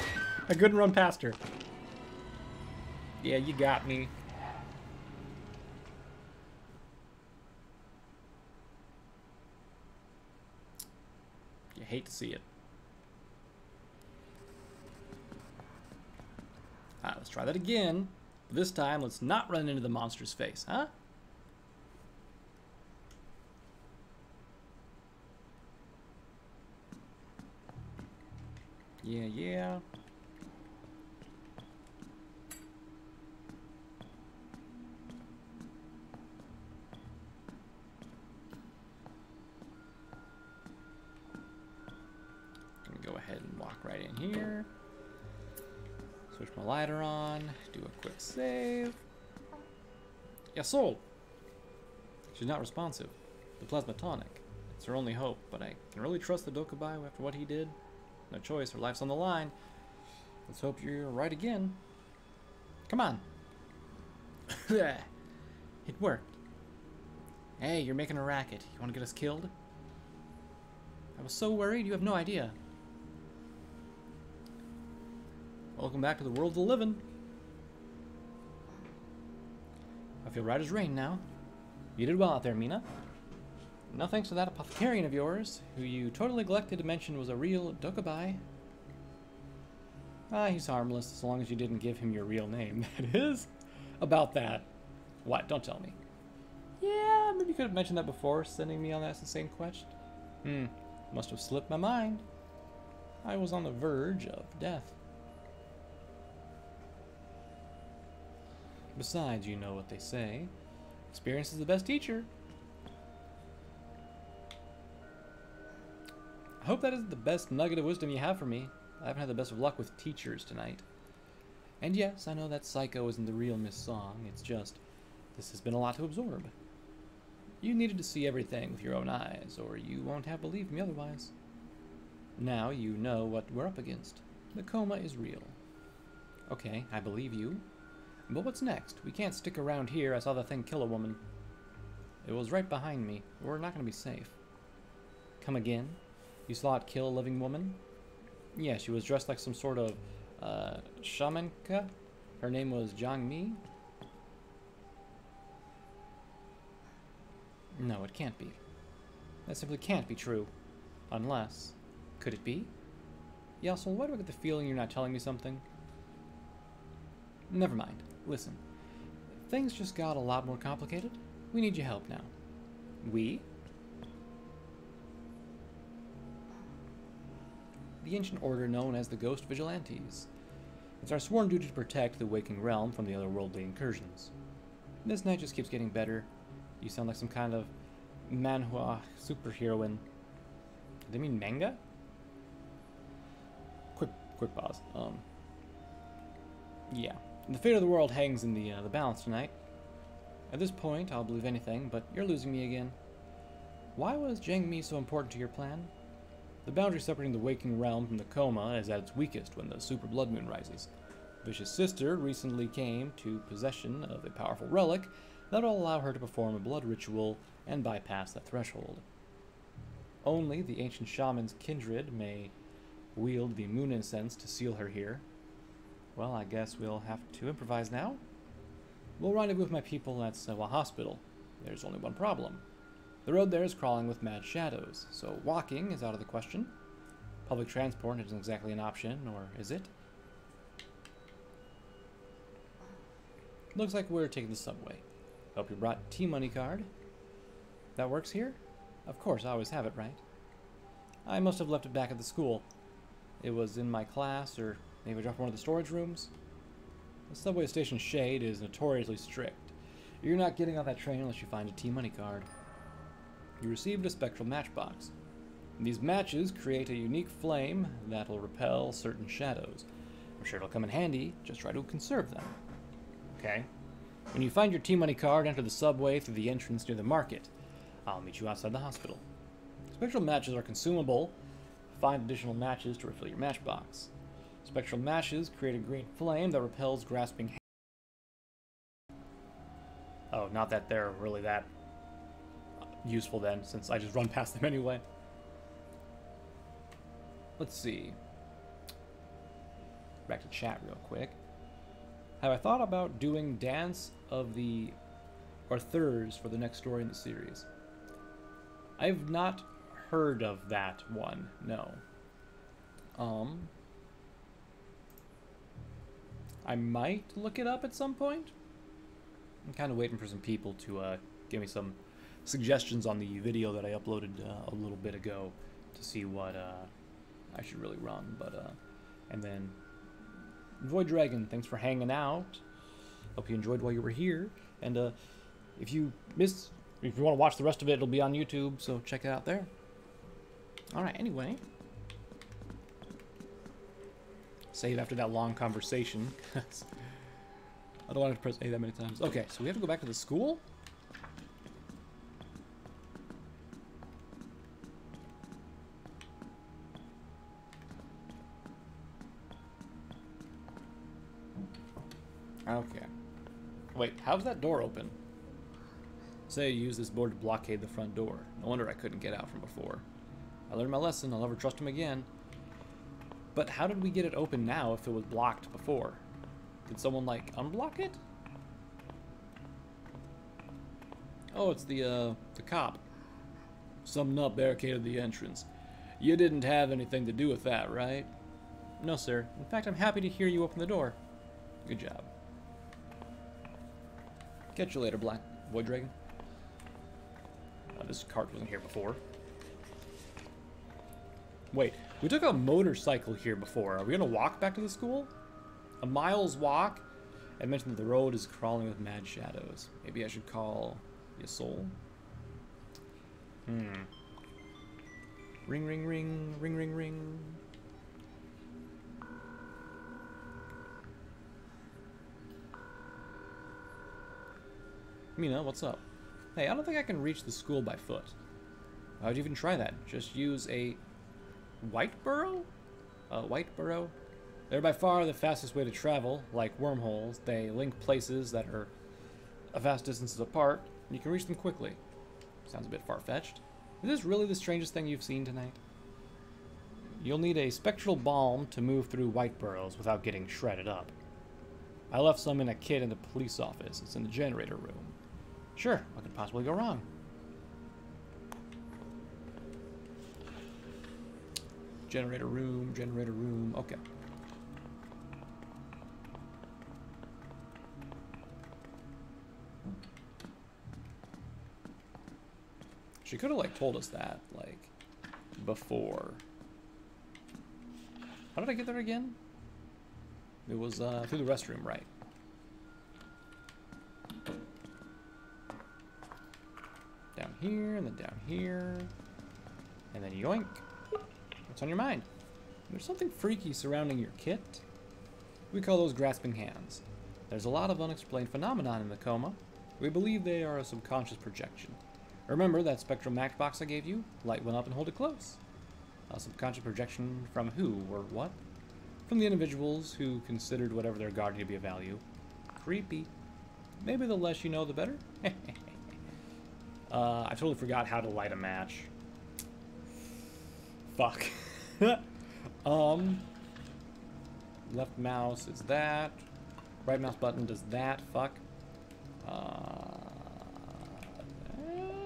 I couldn't run past her. Yeah, you got me. You hate to see it. Alright, let's try that again. This time, let's not run into the monster's face, huh? Yeah, yeah. Go ahead and walk right in here. Switch my lighter on. Do a quick save. Yeah, sold. She's not responsive. The plasma tonic. It's her only hope, but I can really trust the Dokkaebi after what he did. No choice, her life's on the line. Let's hope you're right again. Come on. it worked. Hey, you're making a racket. You want to get us killed? I was so worried, you have no idea. Welcome back to the world of the living. I feel right as rain now. You did well out there, Mina. No thanks to that apothecarian of yours, who you totally neglected to mention was a real Dokkaebi. Ah, he's harmless as long as you didn't give him your real name. That is about that. What? Don't tell me. Yeah, maybe you could have mentioned that before sending me on that insane quest. Hmm, must have slipped my mind. I was on the verge of death. Besides, you know what they say. Experience is the best teacher. I hope that isn't the best nugget of wisdom you have for me. I haven't had the best of luck with teachers tonight. And yes, I know that Psycho isn't the real Miss Song, it's just, this has been a lot to absorb. You needed to see everything with your own eyes, or you won't have believed me otherwise. Now you know what we're up against. The coma is real. Okay, I believe you. But what's next? We can't stick around here. I saw the thing kill a woman. It was right behind me. We're not going to be safe. Come again? You saw it kill a living woman? Yeah, she was dressed like some sort of uh, shamanka. Her name was Zhang Mi. No, it can't be. That simply can't be true. Unless. Could it be? Yeah, so why do I get the feeling you're not telling me something? Never mind. Listen. Things just got a lot more complicated. We need your help now. We? The ancient order known as the Ghost Vigilantes. It's our sworn duty to protect the waking realm from the otherworldly incursions. This night just keeps getting better. You sound like some kind of manhua superheroine. Do they mean manga? Quick, quick pause. Um, yeah. The fate of the world hangs in the uh, the balance tonight. At this point, I'll believe anything, but you're losing me again. Why was Jiang Mi so important to your plan? The boundary separating the waking realm from the coma is at its weakest when the super blood moon rises. Vicious sister recently came to possession of a powerful relic that will allow her to perform a blood ritual and bypass that threshold. Only the ancient shaman's kindred may wield the moon incense to seal her here. Well, I guess we'll have to improvise now. We'll rendezvous with my people at Sewa Hospital. There's only one problem. The road there is crawling with mad shadows, so walking is out of the question. Public transport isn't exactly an option, or is it? Looks like we're taking the subway. Hope you brought T-Money card. That works here? Of course, I always have it, right? I must have left it back at the school. It was in my class, or maybe I dropped one of the storage rooms. The subway station shade is notoriously strict. You're not getting on that train unless you find a T-Money card. You received a spectral matchbox. These matches create a unique flame that'll repel certain shadows. I'm sure it'll come in handy, just try to conserve them. Okay? When you find your T-Money card, enter the subway through the entrance near the market. I'll meet you outside the hospital. Spectral matches are consumable. Find additional matches to refill your matchbox. Spectral matches create a green flame that repels grasping hands. Oh, not that they're really that useful then, since I just run past them anyway. Let's see. Back to chat real quick. Have I thought about doing Dance of the Arthurs for the next story in the series? I've not heard of that one, no. Um, I might look it up at some point. I'm kind of waiting for some people to uh, give me some suggestions on the video that I uploaded uh, a little bit ago to see what uh, I should really run. But uh, and then Void Dragon, thanks for hanging out. Hope you enjoyed while you were here. And uh, if you missed, if you want to watch the rest of it, it'll be on YouTube, so check it out there. All right. Anyway, save after that long conversation. I don't want to press A that many times. Okay, so we have to go back to the school. Okay. Wait, how's that door open? Say you use this board to blockade the front door. No wonder I couldn't get out from before. I learned my lesson. I'll never trust him again. But how did we get it open now if it was blocked before? Did someone, like, unblock it? Oh, it's the, uh, the cop. Some nut barricaded the entrance. You didn't have anything to do with that, right? No, sir. In fact, I'm happy to hear you open the door. Good job. Catch you later, Black Void Dragon. Uh, this cart wasn't here before. Wait, we took a motorcycle here before. Are we gonna walk back to the school? A mile's walk? I mentioned that the road is crawling with mad shadows. Maybe I should call Yasol? Hmm. Ring, ring, ring, ring, ring, ring. Mina, what's up? Hey, I don't think I can reach the school by foot. Why would you even try that? Just use a white burrow? A uh, white burrow? They're by far the fastest way to travel. Like wormholes, they link places that are a vast distances apart, and you can reach them quickly. Sounds a bit far-fetched. Is this really the strangest thing you've seen tonight? You'll need a spectral balm to move through white burrows without getting shredded up. I left some in a kit in the police office. It's in the generator room. Sure, what could possibly go wrong? Generator room, generator room, okay. She could have, like, told us that, like, before. How did I get there again? It was, uh, through the restroom, right. Down here, and then down here. And then yoink. What's on your mind? There's something freaky surrounding your kit. We call those grasping hands. There's a lot of unexplained phenomenon in the coma. We believe they are a subconscious projection. Remember that spectral matchbox I gave you? Light one up and hold it close. A subconscious projection from who or what? From the individuals who considered whatever they're guarding to be of value. Creepy. Maybe the less you know, the better? uh, I totally forgot how to light a match. Fuck. um, left mouse is that. Right mouse button does that. Fuck. Uh,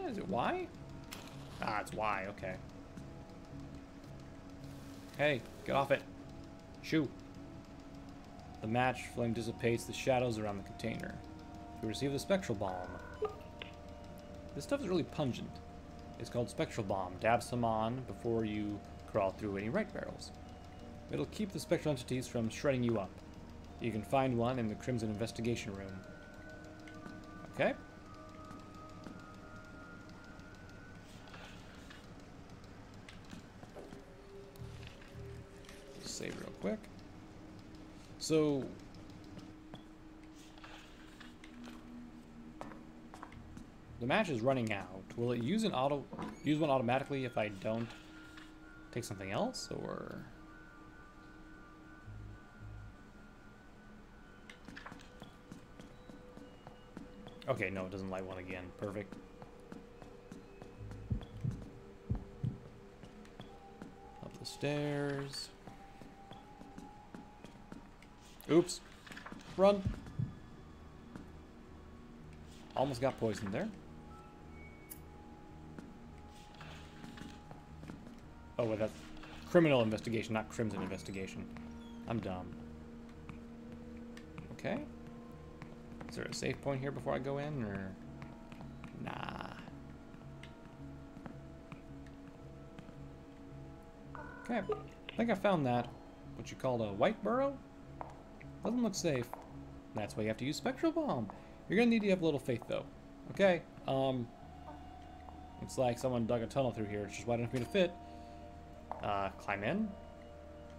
is it Y? Ah, it's Y. Okay. Hey, get off it. Shoo. The match flame dissipates the shadows around the container. You receive the spectral balm. This stuff is really pungent. It's called spectral balm. Dab some on before you crawl through any white burrows. It'll keep the spectral entities from shredding you up. You can find one in the Crimson Investigation Room. Okay. Save real quick. So. The match is running out. Will it use an auto use one automatically if I don't take something else or Okay, no, it doesn't light one again. Perfect. Up the stairs. Oops. Run. Almost got poisoned there. Oh, wait, that's criminal investigation, not crimson investigation. I'm dumb. Okay. Is there a safe point here before I go in, or... Nah. Okay, I think I found that. What you call a white burrow? Doesn't look safe. That's why you have to use Spectral Balm. You're gonna need to have a little faith, though. Okay, um... It's like someone dug a tunnel through here. It's just wide enough for me to fit. Uh, climb in.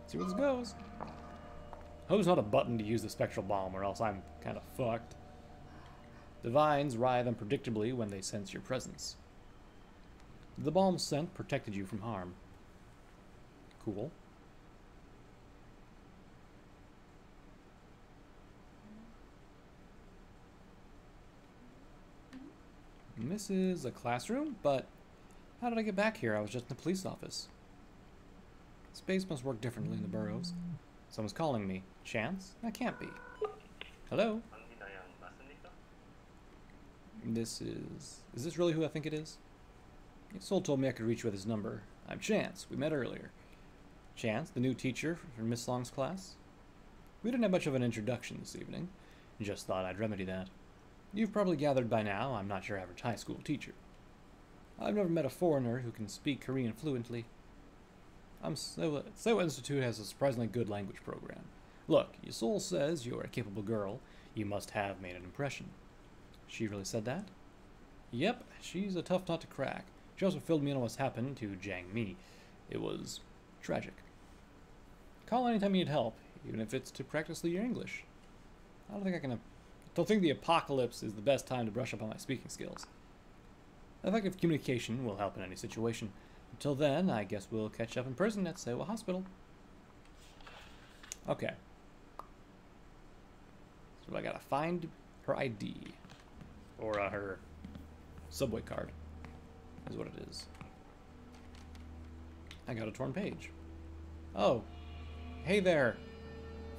See where this goes. Hope there's not a button to use the Spectral Balm, or else I'm kind of fucked. The vines writhe unpredictably when they sense your presence. The bomb's scent protected you from harm. Cool. This is a classroom, but how did I get back here? I was just in the police office. Space must work differently in the burrows. Someone's calling me. Chance? That can't be. Hello? This is... Is this really who I think it is? Soul told me I could reach with his number. I'm Chance. We met earlier. Chance, the new teacher from Miss Long's class? We didn't have much of an introduction this evening. Just thought I'd remedy that. You've probably gathered by now I'm not your average high school teacher. I've never met a foreigner who can speak Korean fluently. I'm so uh, Sewa Institute has a surprisingly good language program. Look, your soul says you're a capable girl. You must have made an impression. She really said that? Yep, she's a tough nut to crack. She also filled me in on what's happened to Jang Mi. It was tragic. Call anytime you need help, even if it's to practice your English. I don't think I can. Don't think the apocalypse is the best time to brush up on my speaking skills. Effective communication will help in any situation. Until then, I guess we'll catch up in person at Sewa Hospital. Okay. So I gotta find her ID. Or uh, her subway card. Is what it is. I got a torn page. Oh. Hey there,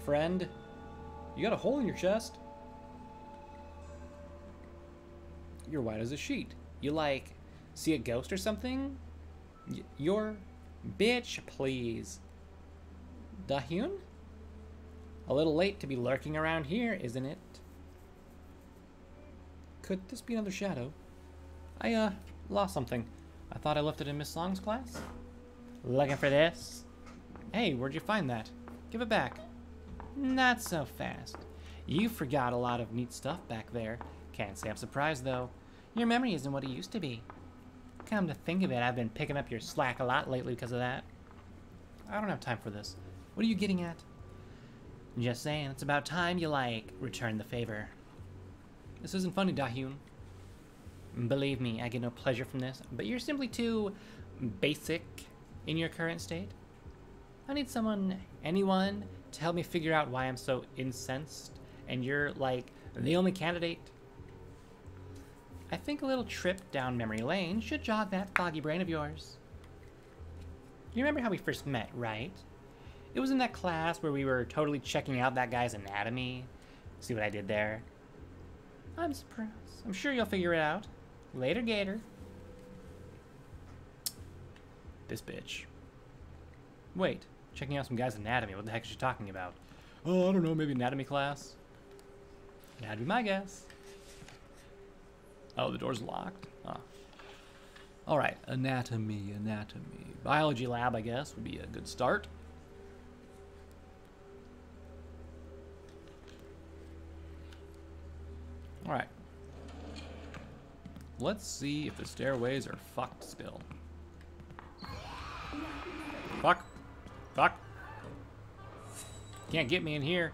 friend. You got a hole in your chest? You're white as a sheet. You like see a ghost or something? Your bitch, please. Dahyun? A little late to be lurking around here, isn't it? Could this be another shadow? I, uh, lost something. I thought I left it in Miss Song's class. Looking for this? Hey, where'd you find that? Give it back. Not so fast. You forgot a lot of neat stuff back there. Can't say I'm surprised, though. Your memory isn't what it used to be. Come to think of it, I've been picking up your slack a lot lately because of that. I don't have time for this. What are you getting at? Just saying, it's about time you, like, return the favor. This isn't funny, Dahyun. Believe me, I get no pleasure from this, but you're simply too basic in your current state. I need someone, anyone, to help me figure out why I'm so incensed, and you're, like, the only candidate. I think a little trip down memory lane should jog that foggy brain of yours. You remember how we first met, right? It was in that class where we were totally checking out that guy's anatomy. See what I did there? I'm surprised. I'm sure you'll figure it out. Later, Gator. This bitch. Wait, checking out some guy's anatomy. What the heck is she talking about? Oh, I don't know, maybe anatomy class? That'd be my guess. Oh, the door's locked? Huh. All right, anatomy, anatomy. Biology lab, I guess, would be a good start. All right. Let's see if the stairways are fucked still. Fuck. Fuck. Can't get me in here.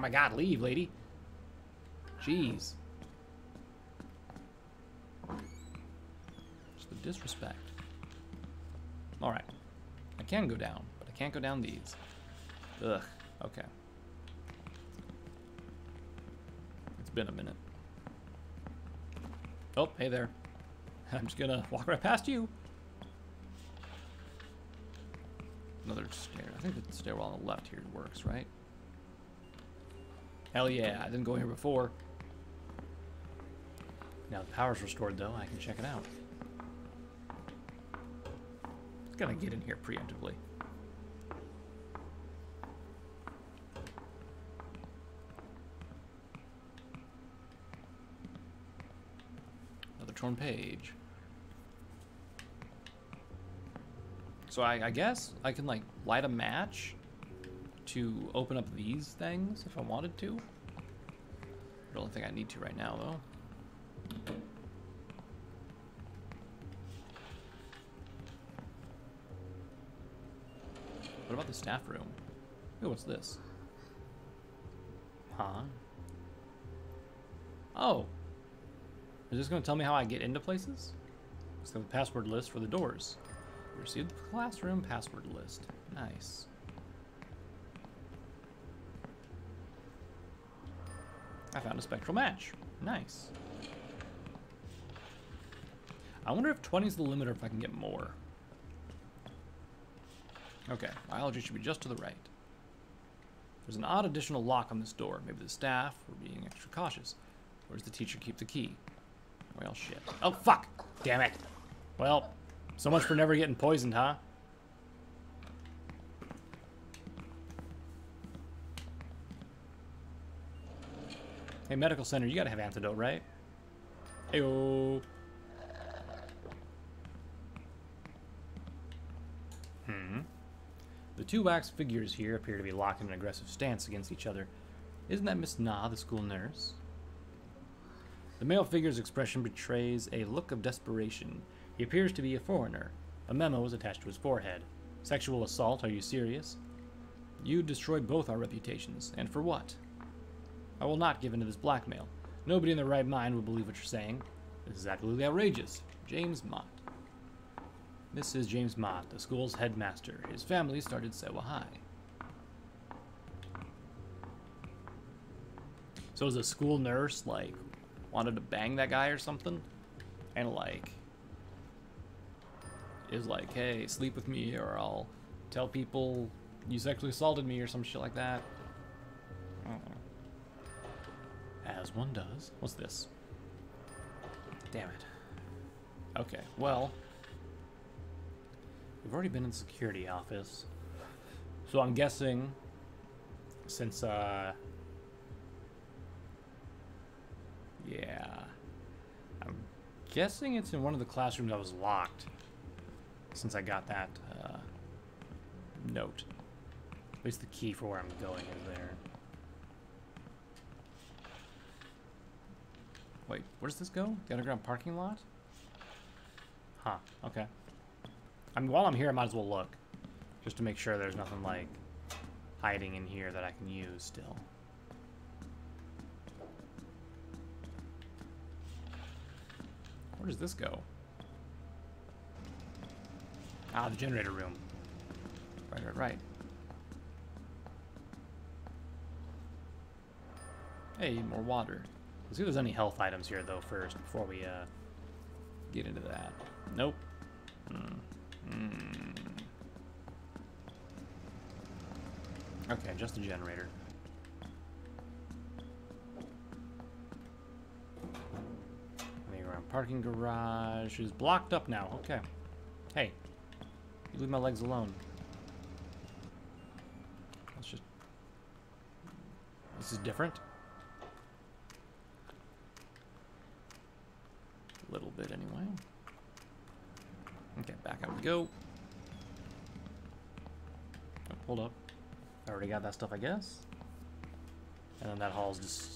Oh my god, leave, lady. Jeez. Just the disrespect. Alright. I can go down, but I can't go down these. Ugh. Okay. It's been a minute. Oh, hey there. I'm just gonna walk right past you. Another stair. I think the stairwell on the left here works, right? Hell yeah, I didn't go here before. Now the power's restored though, I can check it out. Gonna get in here preemptively. Another torn page. So I, I guess I can like light a match to open up these things if I wanted to. I don't think I need to right now though. What about the staff room? Ooh, what's this? Huh? Oh. Is this going to tell me how I get into places? It's the password list for the doors. Received the classroom password list. Nice. I found a spectral match. Nice. I wonder if 20 is the limit or if I can get more. Okay, biology should be just to the right. There's an odd additional lock on this door. Maybe the staff were being extra cautious. Where does the teacher keep the key? Well, shit. Oh, fuck! Damn it! Well, so much for never getting poisoned, huh? Hey, medical center, you gotta have antidote, right? Heyo. Hmm. The two wax figures here appear to be locked in an aggressive stance against each other. Isn't that Miss Na, the school nurse? The male figure's expression betrays a look of desperation. He appears to be a foreigner. A memo is attached to his forehead. Sexual assault, are you serious? You destroyed both our reputations, and for what? I will not give in to this blackmail. Nobody in their right mind will believe what you're saying. This is absolutely outrageous. James Mott. This is James Mott, the school's headmaster. His family started Sewa High. So is a school nurse, like, wanted to bang that guy or something? And, like, is like, hey, sleep with me or I'll tell people you sexually assaulted me or some shit like that. I don't know. As one does. What's this? Damn it. Okay, well. We've already been in the security office. So I'm guessing since uh Yeah. I'm guessing it's in one of the classrooms that was locked since I got that uh, note. At least the key for where I'm going is there. Wait, where does this go? The underground parking lot? Huh, okay. I mean, while I'm here, I might as well look. Just to make sure there's nothing, like, hiding in here that I can use still. Where does this go? Ah, the generator room. Right, right, right. Hey, more water. Let's see if there's any health items here, though, first, before we, uh, get into that. Nope. Hmm. Okay, just a generator. Around parking garage is blocked up now. Okay. Hey, you leave my legs alone. Let's just. This is different. A little bit, anyway. Okay, back out we go. Oh, hold up. I already got that stuff, I guess. And then that hall's just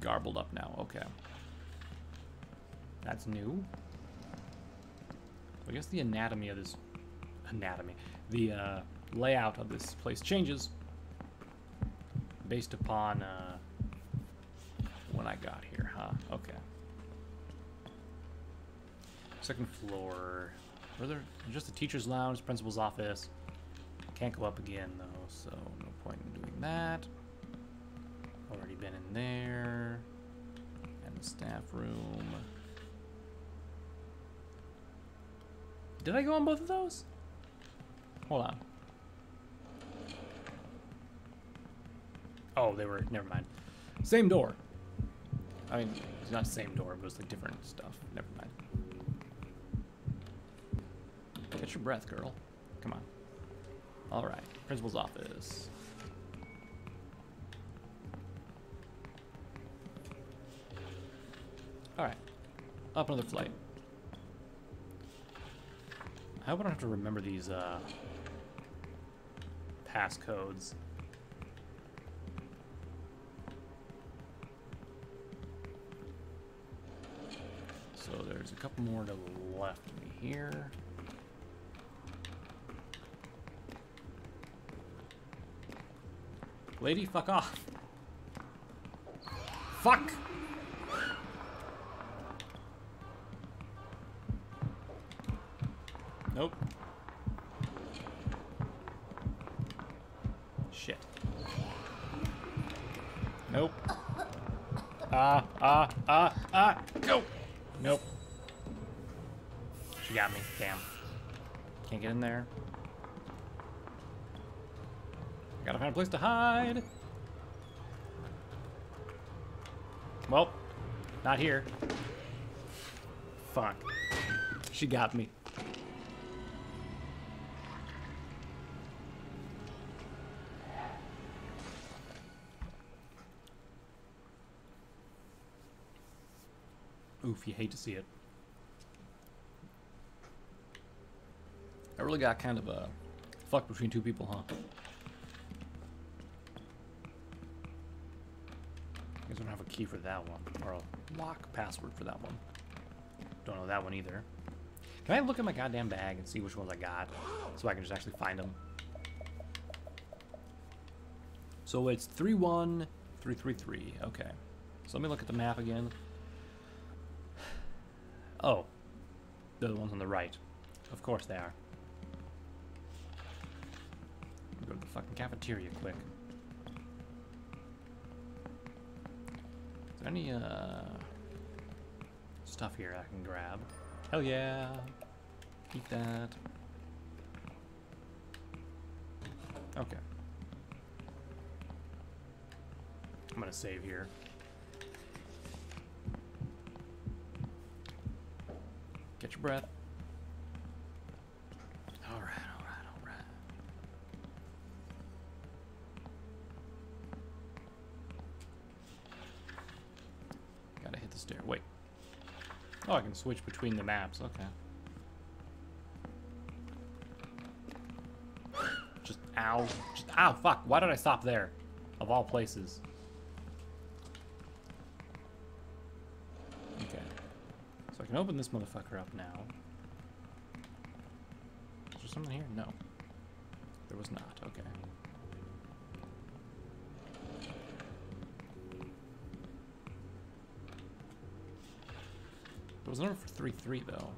garbled up now. Okay. That's new. I guess the anatomy of this anatomy, the uh, layout of this place changes based upon uh, when I got here, huh? Okay. Second floor. Were there just the teacher's lounge, principal's office? Can't go up again though, so no point in doing that. Already been in there. And the staff room. Did I go on both of those? Hold on. Oh, they were. Never mind. Same door. I mean, it's not the same door, but it's like different stuff. Never mind. Catch your breath, girl. Come on. All right. Principal's office. All right. Up another flight. I hope I don't have to remember these uh, passcodes. So there's a couple more to the left of me here. Lady, fuck off. Fuck! Nope. Shit. Nope. Ah, ah, ah, ah, go! Nope. She got me. Damn. Can't get in there. Gotta find a place to hide. Well, not here. Fuck. She got me. Oof, you hate to see it. I really got kind of uh, a fuck between two people, huh? I guess I don't have a key for that one, or a lock password for that one. Don't know that one either. Can I look at my goddamn bag and see which ones I got, so I can just actually find them? So it's 31333, okay. So let me look at the map again. Oh. They're the ones on the right. Of course they are. Go to the fucking cafeteria quick. Any, uh... Stuff here I can grab? Hell yeah! Eat that. Okay. I'm gonna save here. Get your breath. All right, all right, all right. Gotta hit the stair. Wait. Oh, I can switch between the maps. Okay. Just ow. Just ow. Fuck. Why did I stop there? Of all places. Okay. So I can open this motherfucker up now. Is there something here? No. There was not. Okay. There was another for 3-3 though.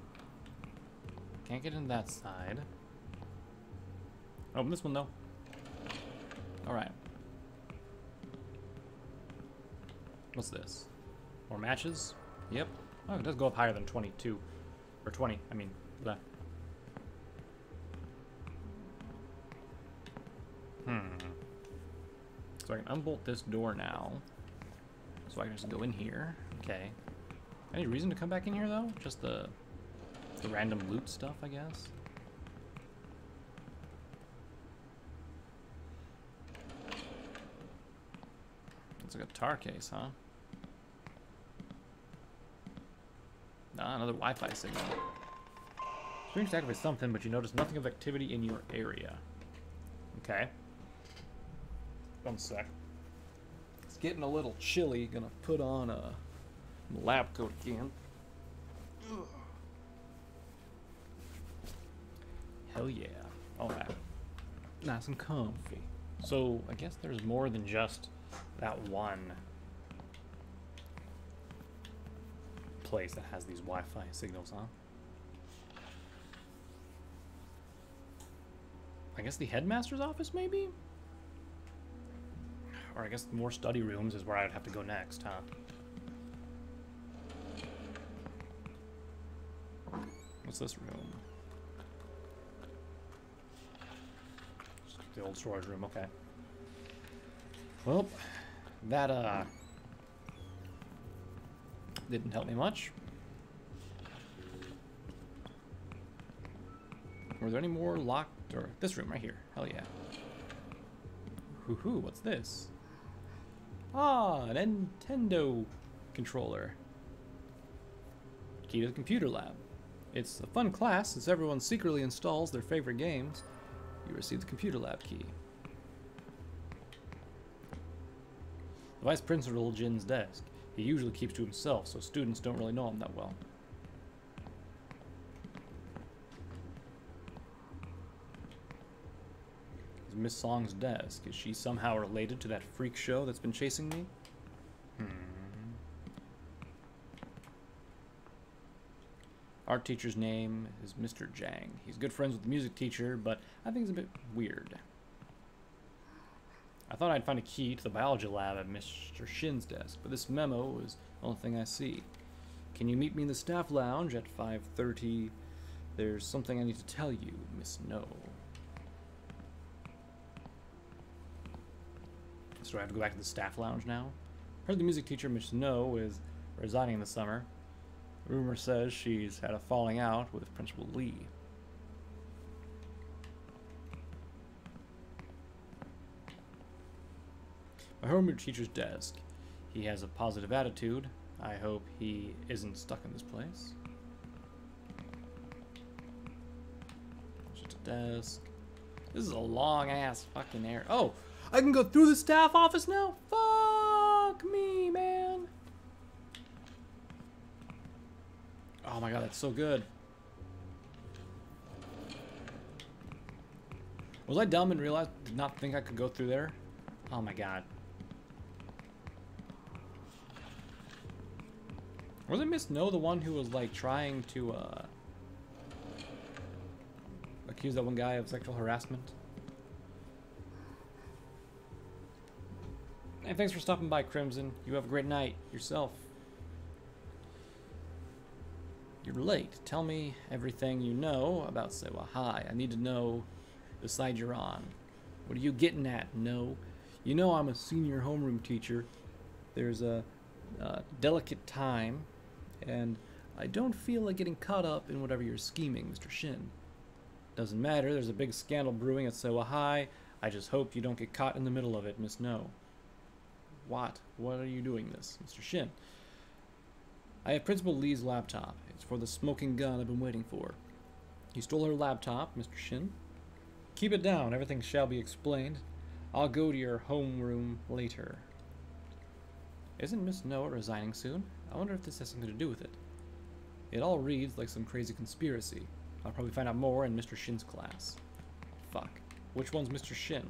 Can't get in that side. Open this one though. Alright. What's this? More matches? Yep. Oh, it does go up higher than 22. Or 20, I mean, blah. Hmm. So I can unbolt this door now. So I can just go in here. Okay. Any reason to come back in here, though? Just the, the random loot stuff, I guess? It's a guitar case, huh? Ah, another Wi-Fi signal. Screen to activate something, but you notice nothing of activity in your area. Okay. One sec. It's getting a little chilly. Gonna put on a lab coat again. Ugh. Hell yeah. Alright. Nice and comfy. So, I guess there's more than just that one place that has these Wi-Fi signals, huh? I guess the headmaster's office, maybe? Or I guess more study rooms is where I'd have to go next, huh? What's this room? Just the old storage room, okay. Well, that, uh... Didn't help me much. Were there any more locked or this room right here? Hell yeah. Hoo hoo, what's this? Ah, a Nintendo controller. Key to the computer lab. It's a fun class as everyone secretly installs their favorite games. You receive the computer lab key. The vice principal Jin's desk. He usually keeps to himself, so students don't really know him that well. Is Miss Song's desk. Is she somehow related to that freak show that's been chasing me? Art teacher's name is Mr. Jang. He's good friends with the music teacher, but I think he's a bit weird. I thought I'd find a key to the biology lab at Mr. Shin's desk, but this memo is the only thing I see. Can you meet me in the staff lounge at 5.30? There's something I need to tell you, Miss No. So I have to go back to the staff lounge now? Heard the music teacher, Miss No, is resigning in the summer. Rumor says she's had a falling out with Principal Lee. My homeroom teacher's desk. He has a positive attitude. I hope he isn't stuck in this place. Just a desk. This is a long ass fucking air. Oh, I can go through the staff office now? Fuck me, man. Oh my god, that's so good. Was I dumb and realized, did not think I could go through there? Oh my god. Wasn't Miss No the one who was like trying to uh accuse that one guy of sexual harassment? Hey, thanks for stopping by, Crimson. You have a great night yourself. You're late. Tell me everything you know about Sewa High. I need to know the side you're on. What are you getting at? No. You know I'm a senior homeroom teacher. There's a, a delicate time, and I don't feel like getting caught up in whatever you're scheming, Mr. Shin. Doesn't matter, there's a big scandal brewing at Sewa High. I just hope you don't get caught in the middle of it, Miss No. What? What are you doing this, Mr. Shin? I have Principal Lee's laptop. It's for the smoking gun I've been waiting for. You stole her laptop, Mr. Shin. Keep it down. Everything shall be explained. I'll go to your homeroom later. Isn't Miss Noah resigning soon? I wonder if this has something to do with it. It all reads like some crazy conspiracy. I'll probably find out more in Mr. Shin's class. Fuck. Which one's Mr. Shin?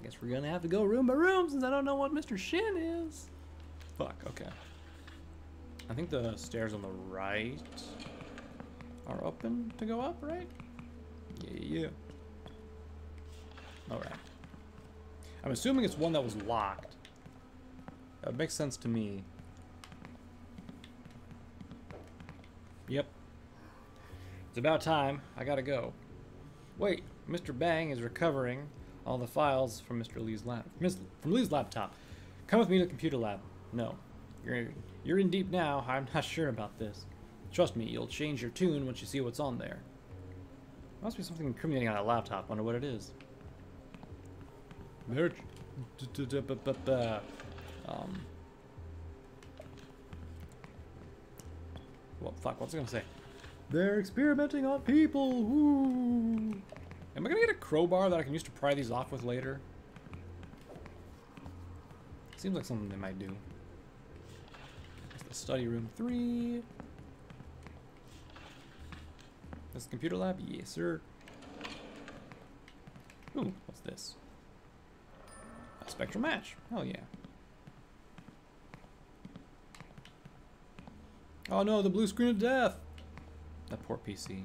I guess we're gonna have to go room by room since I don't know what Mr. Shin is. Fuck, okay. I think the stairs on the right are open to go up, right? Yeah, yeah. Alright. I'm assuming it's one that was locked. That makes sense to me. Yep. It's about time. I gotta go. Wait, Mr. Bang is recovering all the files from Mr. Lee's lap from Lee's laptop. Come with me to the computer lab. No. You're you're in deep now. I'm not sure about this. Trust me, you'll change your tune once you see what's on there. Must be something incriminating on that laptop. Wonder what it is. Merch. Um. What fuck? What's it gonna say? They're experimenting on people. Woo! Am I gonna get a crowbar that I can use to pry these off with later? Seems like something they might do. That's the study room three. This computer lab? Yes, sir. Ooh, what's this? A spectral match. Hell yeah. Oh no, the blue screen of death! That poor PC.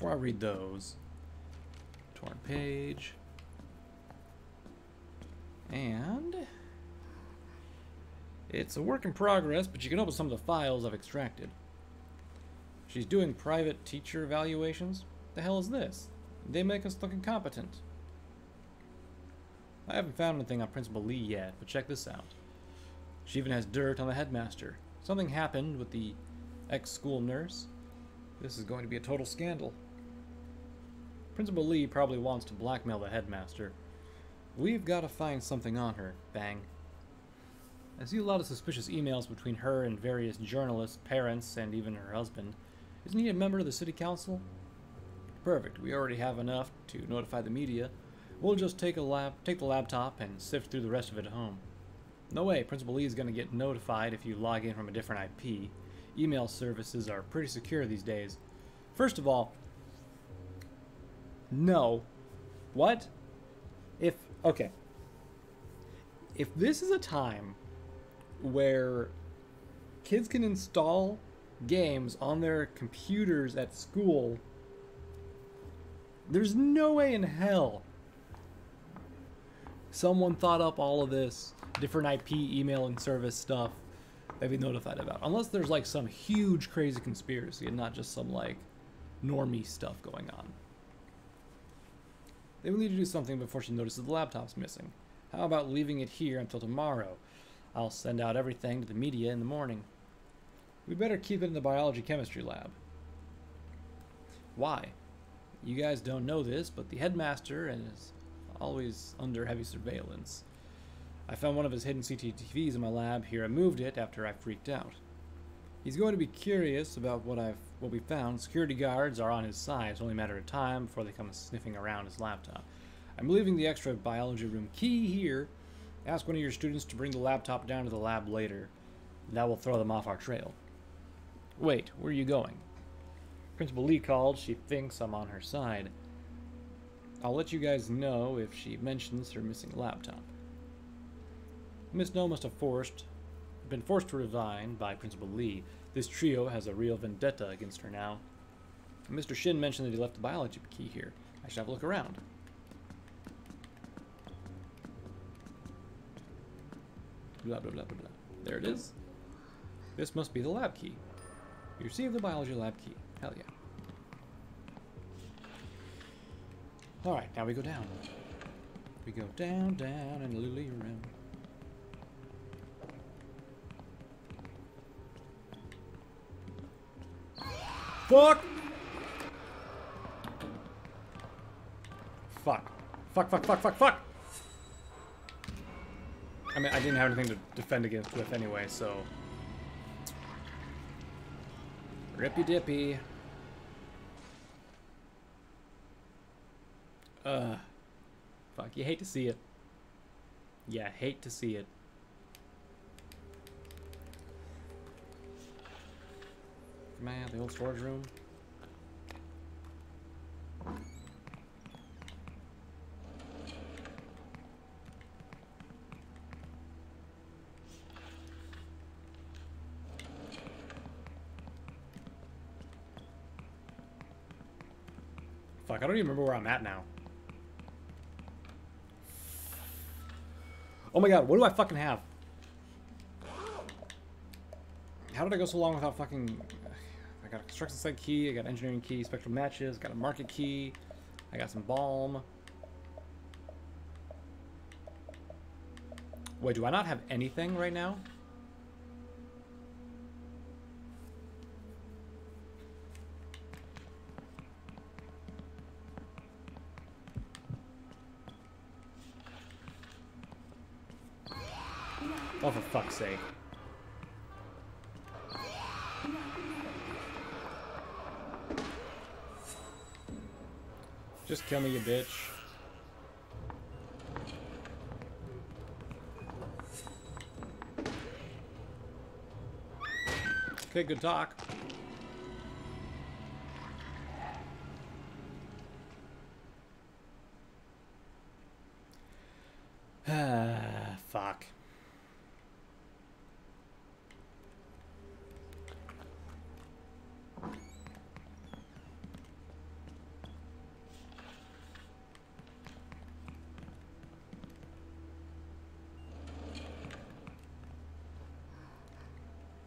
Before I read those, torn page, and it's a work in progress, but you can open some of the files I've extracted. She's doing private teacher evaluations? The hell is this? They make us look incompetent. I haven't found anything on Principal Lee yet, but check this out. She even has dirt on the headmaster. Something happened with the ex-school nurse. This is going to be a total scandal. Principal Lee probably wants to blackmail the headmaster. We've got to find something on her. Bang. I see a lot of suspicious emails between her and various journalists, parents, and even her husband. Isn't he a member of the city council? Perfect. We already have enough to notify the media. We'll just take a lab, take the laptop and sift through the rest of it at home. No way. Principal Lee is going to get notified if you log in from a different IP. Email services are pretty secure these days. First of all, no. What? If okay. If this is a time where kids can install games on their computers at school, there's no way in hell someone thought up all of this different IP email and service stuff they'd be notified about. Unless there's like some huge crazy conspiracy and not just some like normie stuff going on. They will need to do something before she notices the laptop's missing. How about leaving it here until tomorrow? I'll send out everything to the media in the morning. We better keep it in the biology chemistry lab. Why? You guys don't know this, but the headmaster is always under heavy surveillance. I found one of his hidden CCTVs in my lab here. I moved it after I freaked out. He's going to be curious about what I've what we found. Security guards are on his side. It's only a matter of time before they come sniffing around his laptop. I'm leaving the extra biology room key here. Ask one of your students to bring the laptop down to the lab later. That will throw them off our trail. Wait, where are you going? Principal Lee called. She thinks I'm on her side. I'll let you guys know if she mentions her missing laptop. Miss No must have forced, been forced to resign by Principal Lee. This trio has a real vendetta against her now. Mr. Shin mentioned that he left the biology key here. I should have a look around. Blah, blah, blah, blah, blah. There it is. This must be the lab key. You received the biology lab key. Hell yeah. Alright, now we go down. We go down, down, and lily around. Fuck! Fuck. Fuck, fuck, fuck, fuck, fuck! I mean, I didn't have anything to defend against with anyway, so... Rippy dippy. Uh, fuck, you hate to see it. Yeah, hate to see it. Man, the old storage room. Fuck, I don't even remember where I'm at now. Oh my god, what do I fucking have? How did I go so long without fucking... I got a construction site key, I got engineering key, spectral matches, got a market key, I got some balm. Wait, do I not have anything right now? Oh, for fuck's sake. Just kill me, you bitch. Okay, good talk. Ah, fuck.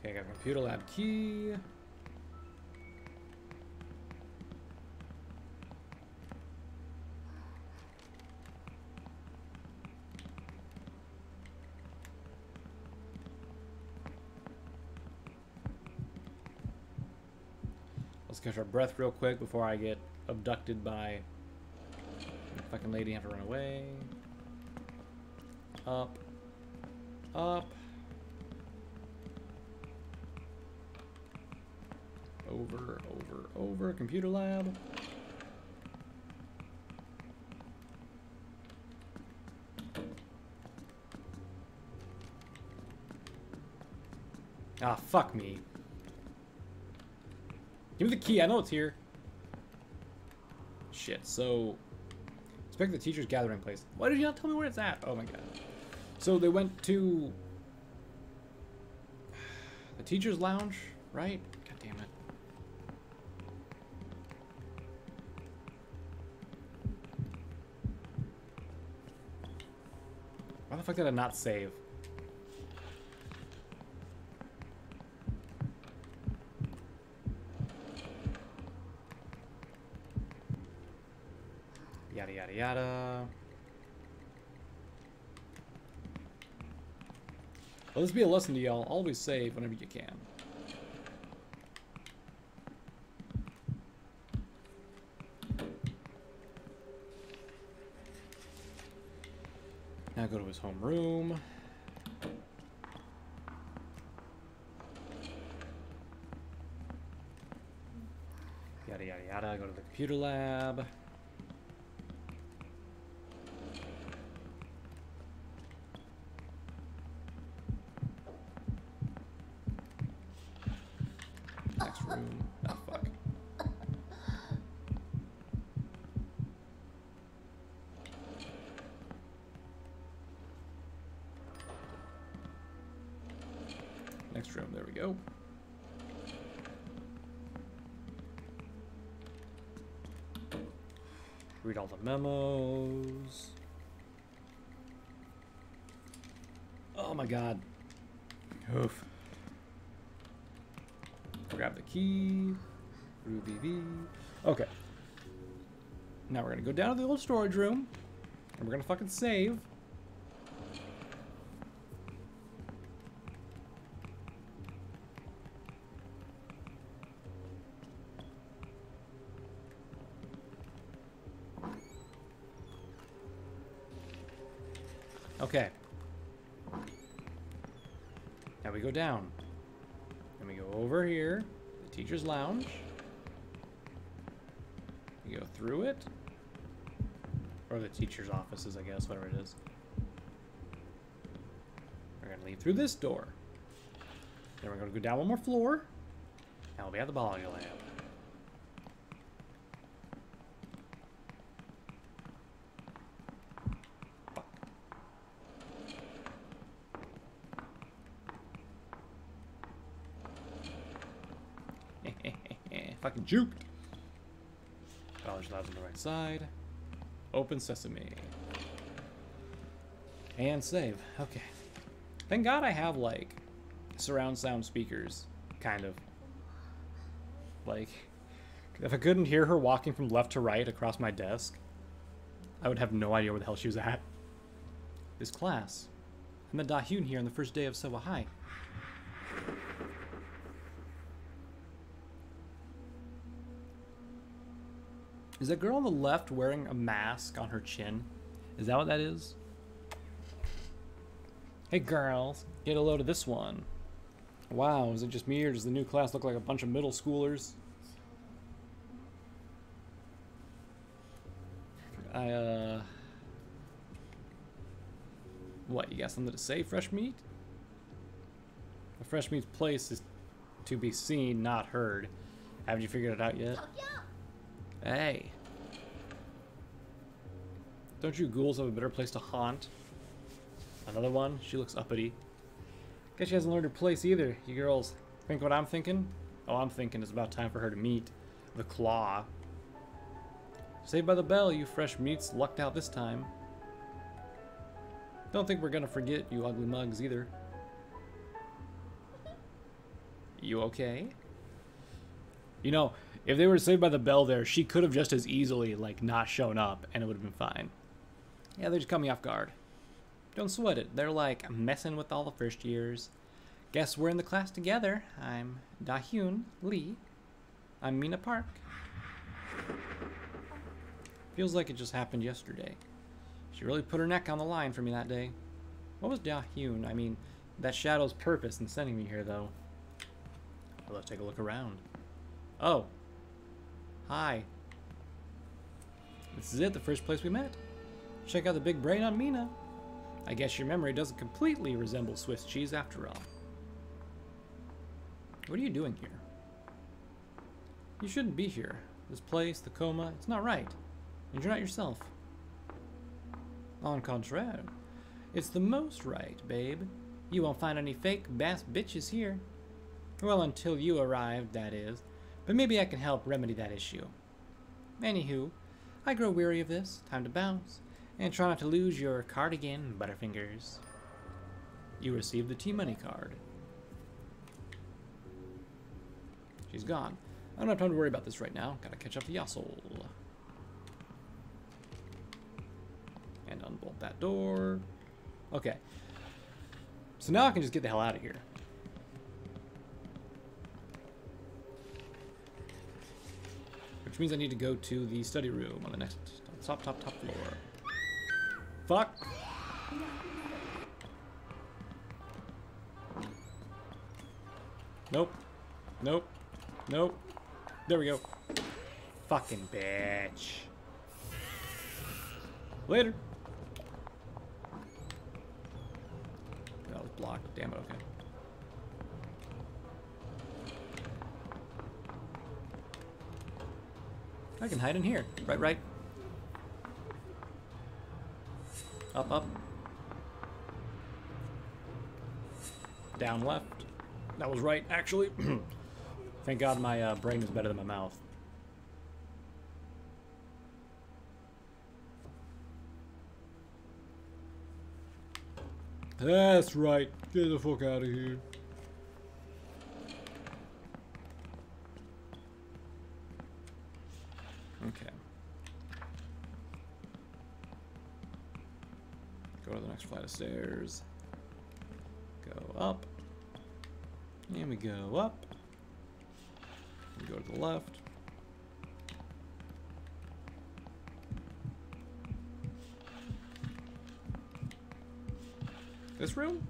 Okay, I got a computer lab key. Let's catch our breath real quick before I get abducted by fucking lady and have to run away. Up. Up. Over, over. Computer lab. Ah, fuck me. Give me the key. I know it's here. Shit, so... Inspect the teacher's gathering place. Why did you not tell me where it's at? Oh my god. So they went to... The teacher's lounge, right? Fuck not save? Yada yada yada. Let this be a lesson to y'all. Always save whenever you can. His home room. Yada yada yada. Go to the computer lab. Next room. Oh, fuck. Next room. There we go. Read all the memos. Oh my god. Oof. Grab the key. Ruby V. Okay. Now we're gonna go down to the old storage room. And we're gonna fucking save. Guess, whatever it is. We're gonna leave through this door. Then we're gonna go down one more floor. And we'll be at the biology lab. Fuck. Fucking juked. College labs on the right side. Open sesame. And save. Okay. Thank God I have like surround sound speakers, kind of. Like, if I couldn't hear her walking from left to right across my desk, I would have no idea where the hell she was at. This class. I met Dahyun here on the first day of Sehwa High. Is that girl on the left wearing a mask on her chin? Is that what that is? Hey girls, get a load of this one. Wow, is it just me or does the new class look like a bunch of middle schoolers? I, uh... What, you got something to say, fresh meat? A fresh meat's place is to be seen, not heard. Haven't you figured it out yet? Hey. Don't you ghouls have a better place to haunt? Another one? She looks uppity. Guess she hasn't learned her place either. You girls think what I'm thinking? Oh, I'm thinking it's about time for her to meet the Claw. Saved by the bell, you fresh meats lucked out this time. Don't think we're gonna forget you ugly mugs either. You okay? You know, if they were saved by the bell there, she could have just as easily, like, not shown up, and it would have been fine. Yeah, they just caught me off guard. Don't sweat it. They're, like, messing with all the first years. Guess we're in the class together. I'm Dahyun Lee. I'm Mina Park. Feels like it just happened yesterday. She really put her neck on the line for me that day. What was Dahyun? I mean, that shadow's purpose in sending me here, though. Well, let's take a look around. Oh. Hi. This is it, the first place we met. Check out the big brain on Mina. I guess your memory doesn't completely resemble Swiss cheese after all. What are you doing here? You shouldn't be here. This place, the coma, it's not right. And you're not yourself. En contraire, it's the most right, babe. You won't find any fake bass bitches here. Well, until you arrive, that is. But maybe I can help remedy that issue. Anywho, I grow weary of this. Time to bounce. And try not to lose your cardigan, Butterfingers. You received the T-Money card. She's gone. I don't have time to worry about this right now. Gotta catch up to Yasol. And unbolt that door. Okay. So now I can just get the hell out of here. Which means I need to go to the study room on the next top, top, top floor. Fuck. Nope. Nope. Nope. There we go. Fucking bitch. Later. That was blocked. Damn it, okay. I can hide in here. Right, right. Up, up. Down, left. That was right, actually. Thank God my uh, brain is better than my mouth. That's right. Get the fuck out of here. Okay. Go to the next flight of stairs. Go up. And we go up. We go to the left. This room?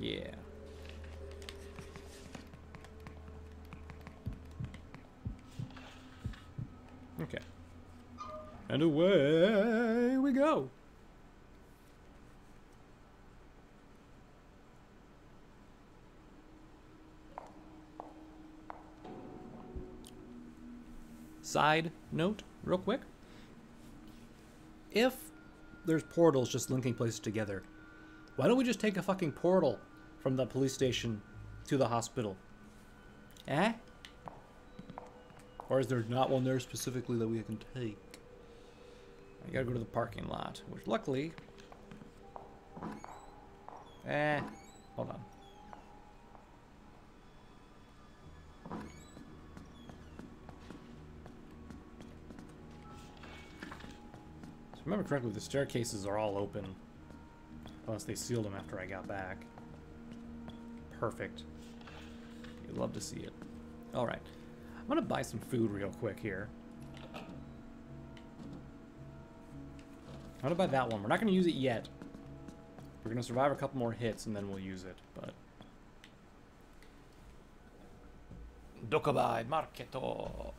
Yeah. Okay. And away we go. Side note, real quick. If there's portals just linking places together, why don't we just take a fucking portal from the police station to the hospital? Eh? Or is there not one there specifically that we can take? I gotta go to the parking lot, which luckily... Eh, hold on. Remember correctly, the staircases are all open. Unless they sealed them after I got back. Perfect. You'd love to see it. Alright. I'm gonna buy some food real quick here. I'm gonna buy that one. We're not gonna use it yet. We're gonna survive a couple more hits and then we'll use it, but. Dokkaebi Marketo.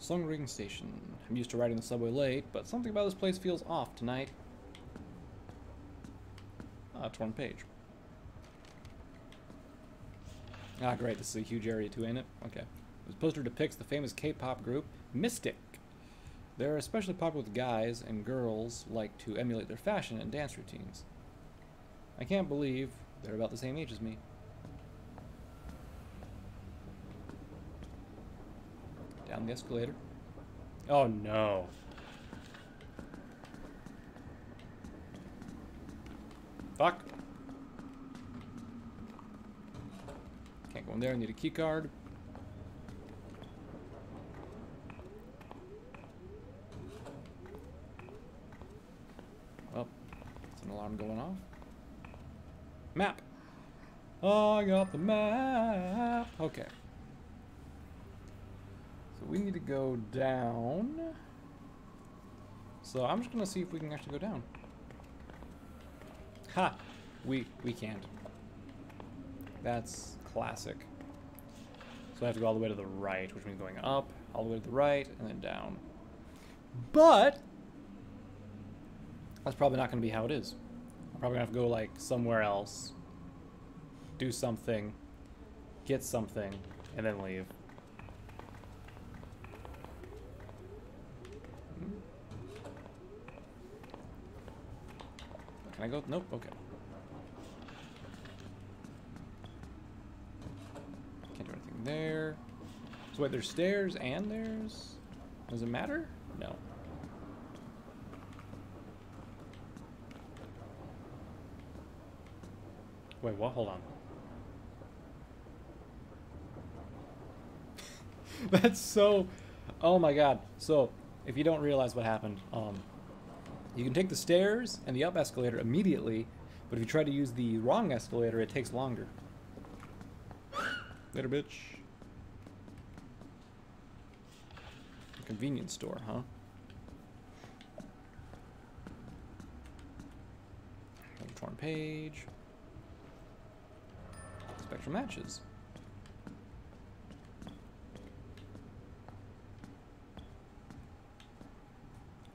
Songring Station. I'm used to riding the subway late, but something about this place feels off tonight. Ah, torn page. Ah, great. This is a huge area too, ain't it? Okay. This poster depicts the famous K-pop group Mystic. They're especially popular with guys, and girls like to emulate their fashion and dance routines. I can't believe they're about the same age as me. Down the escalator. Oh no. Fuck. In there, I need a key card. Well, it's an alarm going off. Map. Oh, I got the map. Okay. So we need to go down. So I'm just gonna see if we can actually go down. Ha! We we can't. That's classic. So I have to go all the way to the right, which means going up, all the way to the right, and then down. But that's probably not gonna be how it is. I'm probably gonna have to go like somewhere else, do something, get something, and then leave. Hmm? Can I go? Nope. Okay. Can't do anything there. So wait, there's stairs and there's... Does it matter? No. Wait, what? Hold on. That's so... Oh my god. So, if you don't realize what happened, um, you can take the stairs and the up escalator immediately, but if you try to use the wrong escalator, it takes longer. Later, bitch. Convenience store, huh? Torn page. Spectral matches.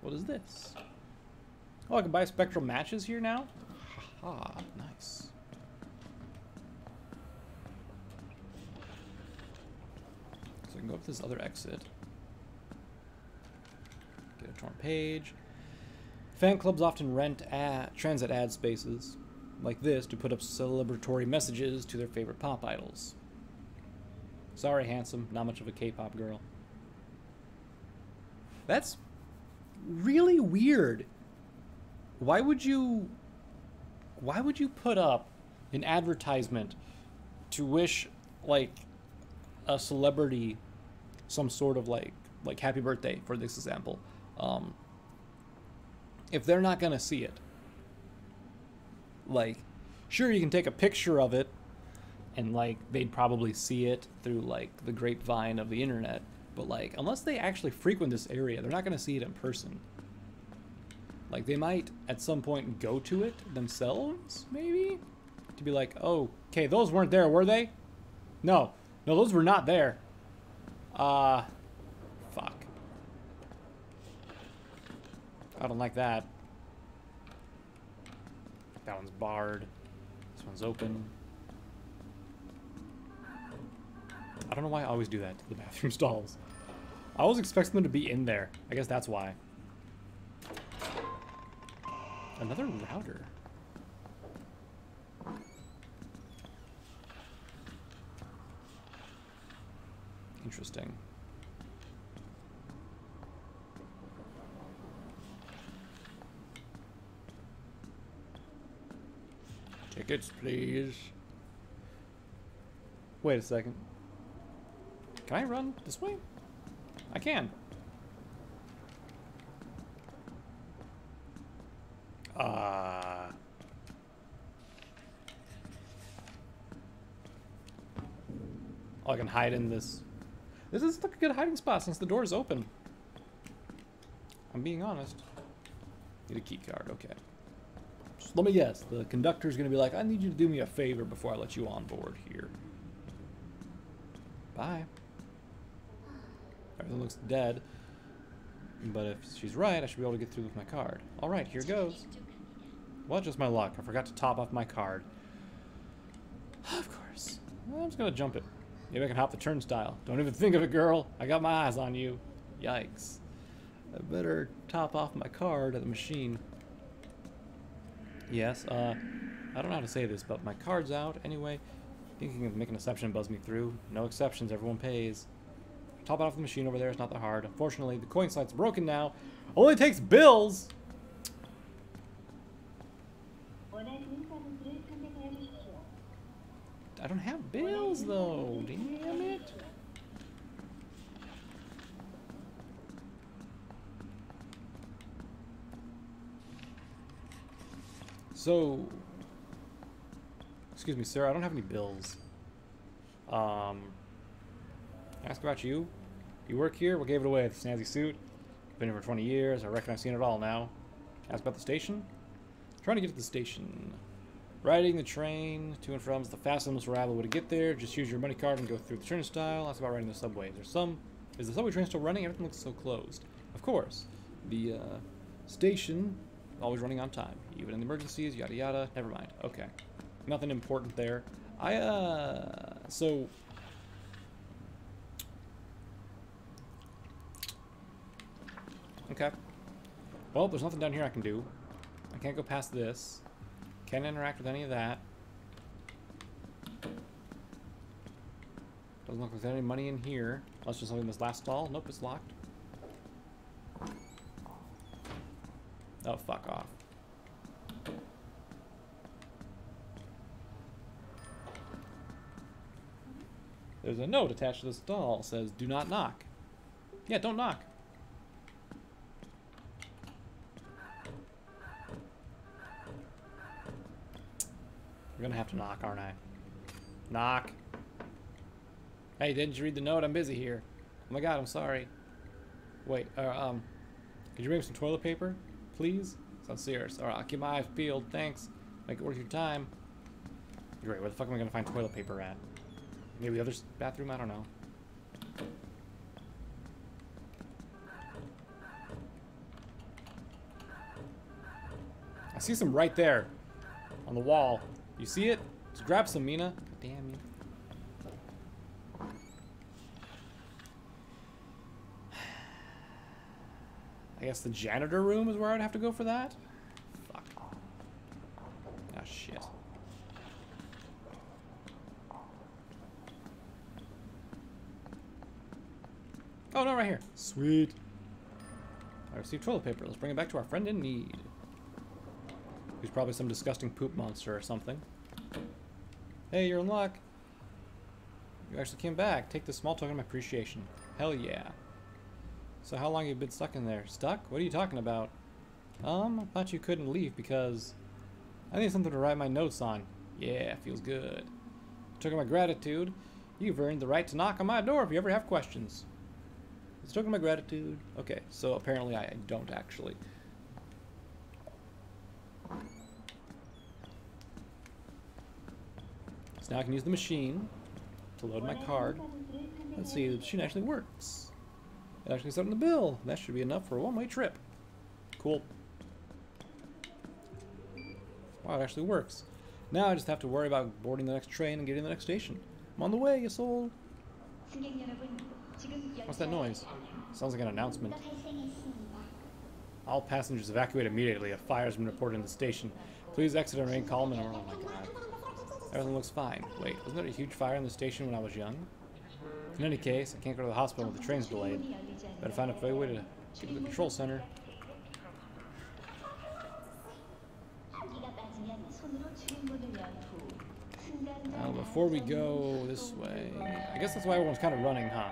What is this? Oh, I can buy spectral matches here now? Haha, nice. So I can go up this other exit. Get a torn page. Fan clubs often rent ad, transit ad spaces like this to put up celebratory messages to their favorite pop idols. Sorry, handsome, not much of a K-pop girl. That's really weird. Why would you why would you put up an advertisement to wish like a celebrity some sort of like like happy birthday for this example. Um if they're not to see it like sure you can take a picture of it and like they'd probably see it through like the grapevine of the internet but like unless they actually frequent this area they're not going to see it in person. Like they might at some point go to it themselves maybe to be like oh okay those weren't there were they? No. No those were not there uh fuck i don't like that that one's barred this one's open I don't know why I always do that to the bathroom stalls. I always expect them to be in there. I guess that's why. Another router. Interesting. Tickets, please. Wait a second. Can I run this way? I can. Uh... Oh, I can hide in this. This is like a good hiding spot since the door is open. I'm being honest. Need a key card, okay. Just let me guess. The conductor's gonna be like, I need you to do me a favor before I let you on board here. Bye. Everything looks dead. But if she's right, I should be able to get through with my card. Alright, here goes. Well, just my luck. I forgot to top off my card. Of course. I'm just gonna jump it. Maybe I can hop the turnstile. Don't even think of it, girl. I got my eyes on you. Yikes. I better top off my card at the machine. Yes, uh, I don't know how to say this, but my card's out anyway. Thinking of making an exception buzz me through. No exceptions, everyone pays. Top it off the machine over there, it's not that hard. Unfortunately, the coin slot's broken now. Only takes bills! I don't have bills though, damn it. So, excuse me, sir, I don't have any bills. Um, ask about you. You work here? What gave it away? The snazzy suit. Been here for 20 years. I reckon I've seen it all now. Ask about the station. Trying to get to the station. Riding the train to and from is the fastest and most reliable way to get there. Just use your money card and go through the turnstile. Ask about riding the subway. There's some. Is the subway train still running? Everything looks so closed. Of course. The uh, station always running on time, even in emergencies. Yada yada. Never mind. Okay, nothing important there. I uh so. Okay. Well, there's nothing down here I can do. I can't go past this. Can't interact with any of that. Doesn't look like there's any money in here. Unless there's something in this last stall. Nope, it's locked. Oh, fuck off. There's a note attached to the stall. Says, do not knock. Yeah, don't knock. We're gonna have to knock, aren't I? Knock. Hey, didn't you read the note? I'm busy here. Oh my god, I'm sorry. Wait, uh, um, could you bring me some toilet paper, please? Sounds serious. Alright, I'll keep my eyes peeled. Thanks. Make it worth your time. Great, where the fuck am I gonna find toilet paper at? Maybe the other bathroom? I don't know. I see some right there on the wall. You see it? Just grab some, Mina. Damn you. I guess the janitor room is where I'd have to go for that? Fuck. Ah, shit. Oh, no, right here. Sweet. I received toilet paper. Let's bring it back to our friend in need. He's probably some disgusting poop monster or something. Hey, you're in luck. You actually came back. Take this small token of appreciation. Hell yeah. So how long have you been stuck in there? Stuck? What are you talking about? Um, I thought you couldn't leave because I need something to write my notes on. Yeah, feels good. Token of my gratitude. You've earned the right to knock on my door if you ever have questions. It's token of my gratitude. Okay, so apparently I don't actually. So now I can use the machine to load my card. Let's see, the machine actually works. It actually set on the bill. That should be enough for a one-way trip. Cool. Wow, it actually works. Now I just have to worry about boarding the next train and getting to the next station. I'm on the way, you soul. What's that noise? Sounds like an announcement. All passengers evacuate immediately. A fire has been reported in the station. Please exit and remain calm and... Oh my god. Everything looks fine. Wait, wasn't there a huge fire in the station when I was young? In any case, I can't go to the hospital with the train's delayed. Better find a way to get to the control center. Now before we go this way... I guess that's why everyone's kind of running, huh?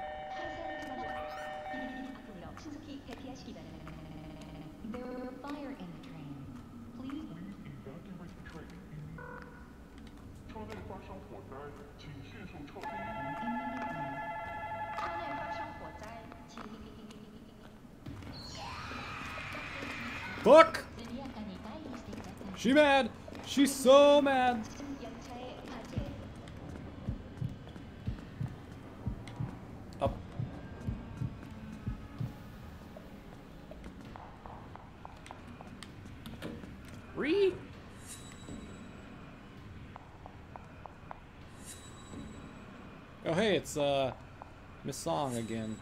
Fuck! She mad! She's so mad! Up. Re? Oh hey, it's uh, Miss Song again.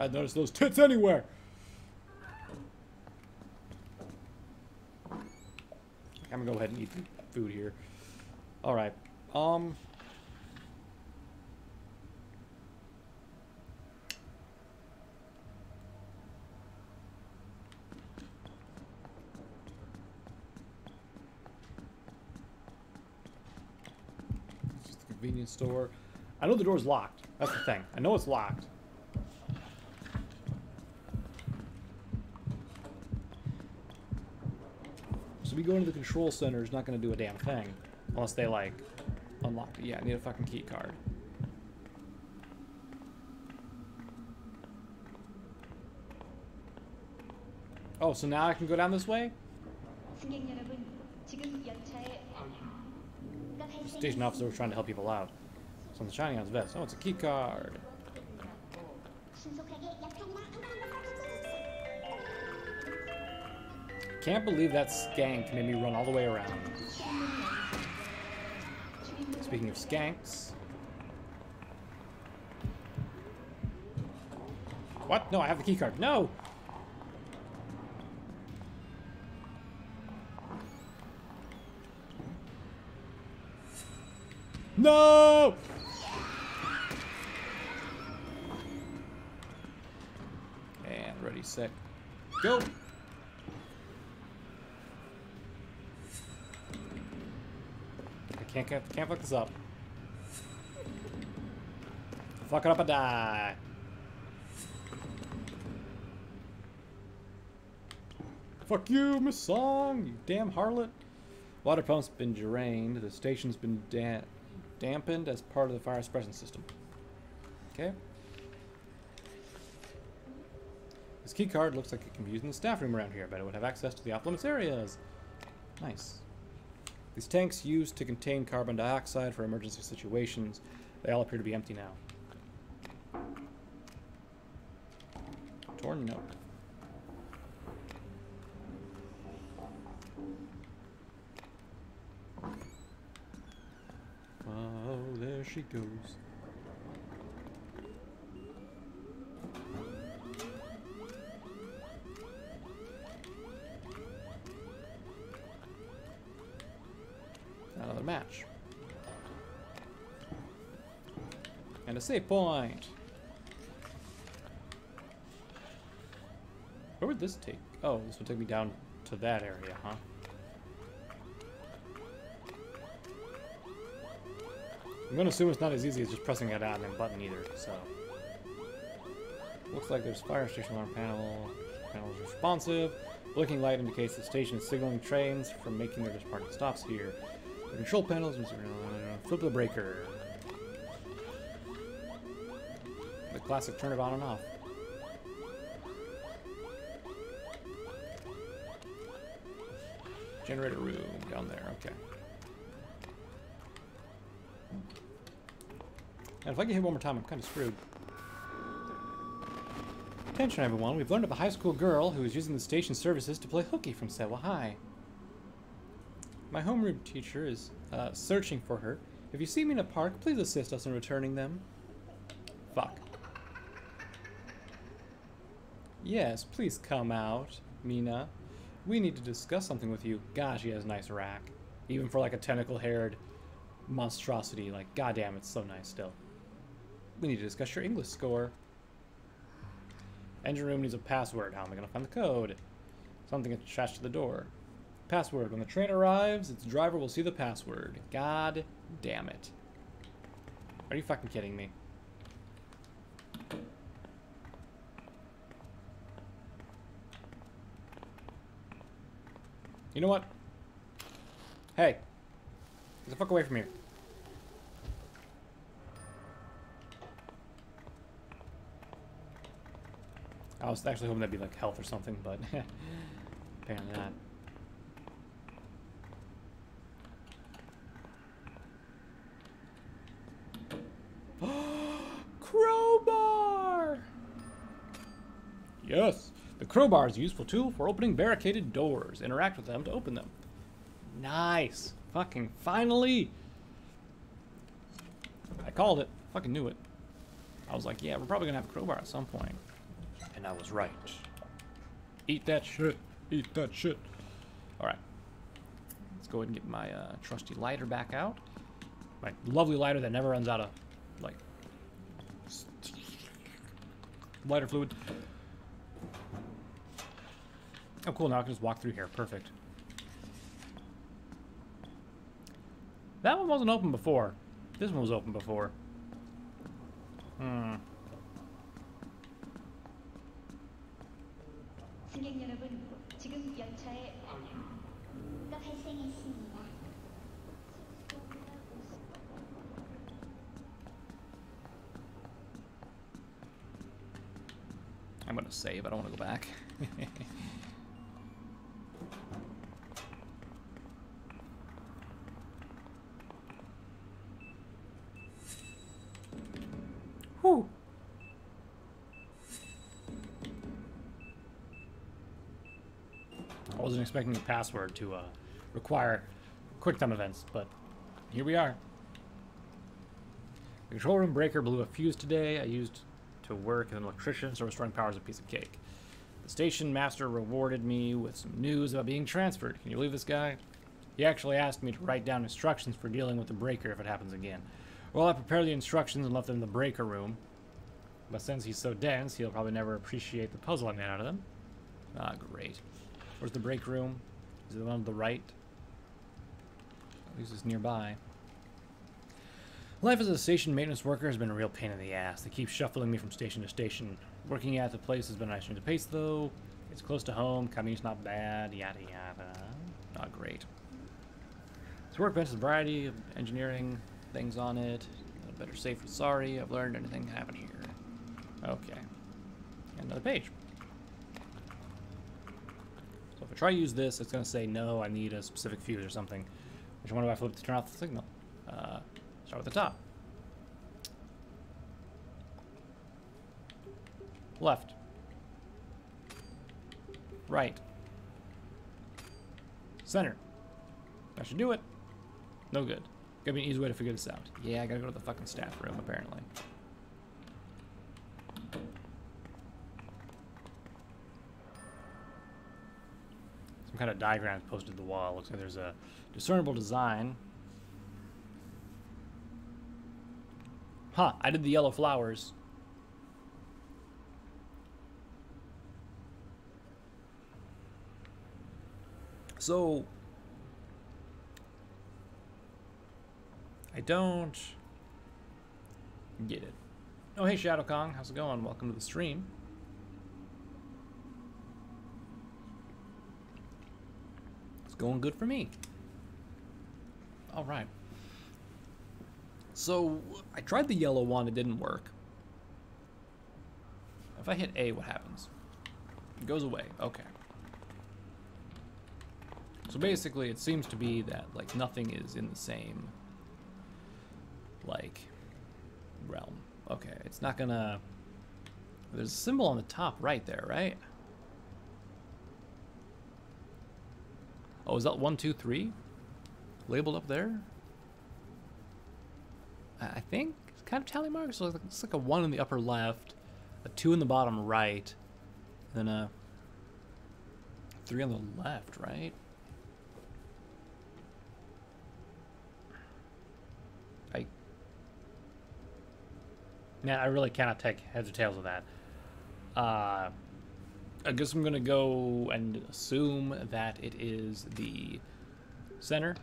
I noticed those tits anywhere! Eat food here. All right. Um. Just convenience store. I know the door's locked. That's the thing. I know it's locked. So we go into the control center It's not going to do a damn thing. Unless they, like, unlock it. Yeah, I need a fucking key card. Oh, so now I can go down this way? Station officer was trying to help people out. So I'm shining out his vest. Oh, it's a key card. Can't believe that skank made me run all the way around. Speaking of skanks. What? No, I have the key card. No! No! And ready, set, go! Can't, can't, fuck this up. Fuck it up and die. Fuck you, Miss Song, you damn harlot. Water pump's been drained. The station's been da dampened as part of the fire suppression system. Okay. This key card looks like it can be used in the staff room around here. I bet it would have access to the off-limits areas. Nice. These tanks used to contain carbon dioxide for emergency situations. They all appear to be empty now. Torn note. Oh, there she goes. Another match. And a save point. Where would this take? Oh, this would take me down to that area, huh? I'm gonna assume it's not as easy as just pressing that out and button either, so. Looks like there's fire station alarm panel. Panel is responsive. Blinking light indicates the station is signaling trains from making their departing stops here. The control panels, flip the breaker. The classic turn it on and off. Generator room down there, okay. And if I get hit one more time, I'm kind of screwed. Attention everyone, we've learned of a high school girl who is using the station services to play hooky from Sehwa High. My homeroom teacher is uh, searching for her. If you see Mina Park, please assist us in returning them. Fuck. Yes, please come out, Mina. We need to discuss something with you. Gosh, he has a nice rack. Even for like a tentacle-haired monstrosity. Like, goddamn, it's so nice still. We need to discuss your English score. Engine room needs a password. How am I going to find the code? Something attached to the door. Password. When the train arrives, its driver will see the password. God damn it. Are you fucking kidding me? You know what? Hey. Get the fuck away from here. I was actually hoping that'd be like health or something, but apparently not. Crowbar! Yes, the crowbar is a useful tool for opening barricaded doors. Interact with them to open them. Nice. Fucking finally. I called it. Fucking knew it. I was like, yeah, we're probably gonna have a crowbar at some point. And I was right. Eat that shit. Eat that shit. Alright. Let's go ahead and get my uh, trusty lighter back out. My lovely lighter that never runs out of, like, lighter fluid. Oh, cool. Now I can just walk through here. Perfect. That one wasn't open before. This one was open before. Hmm. I'm going to save. I don't want to go back. expecting the password to uh, require QuickTime events, but here we are. The control room breaker blew a fuse today. I used to work as an electrician, so restoring power is a piece of cake. The station master rewarded me with some news about being transferred. Can you believe this guy? He actually asked me to write down instructions for dealing with the breaker if it happens again. Well, I prepared the instructions and left them in the breaker room. But since he's so dense, he'll probably never appreciate the puzzle I made out of them. Ah, great. Where's the break room? Is it the one on the right? At least it's nearby. Life as a station maintenance worker has been a real pain in the ass. They keep shuffling me from station to station. Working at the place has been a nice change of pace, though. It's close to home, commute's not bad, yada yada. Not great. This workbench has a variety of engineering things on it. Better safe than sorry. I've learned anything happen here. Okay. Another page. I try to use this, it's going to say, no, I need a specific fuse or something. Which one do I flip to turn off the signal? Uh, start with the top. Left. Right. Center. That should do it. No good. Gotta be an easy way to figure this out. Yeah, I gotta go to the fucking staff room, apparently. Some kind of diagram posted to the wall. Looks like there's a discernible design. Huh, I did the yellow flowers. So, I don't get it. Oh, hey, Shadow Kong, how's it going? Welcome to the stream. It's going good for me. All right. So, I tried the yellow one, it didn't work. If I hit A, what happens? It goes away. Okay. So basically, it seems to be that, like, nothing is in the same, like, realm. Okay, it's not gonna... There's a symbol on the top right there, right? Oh, is that one, two, three? Labeled up there? I think it's kind of tally marks. So it's like a one in the upper left, a two in the bottom right, then a three on the left, right? I Man, I really cannot take heads or tails of that. Uh, I guess I'm gonna go and assume that it is the center,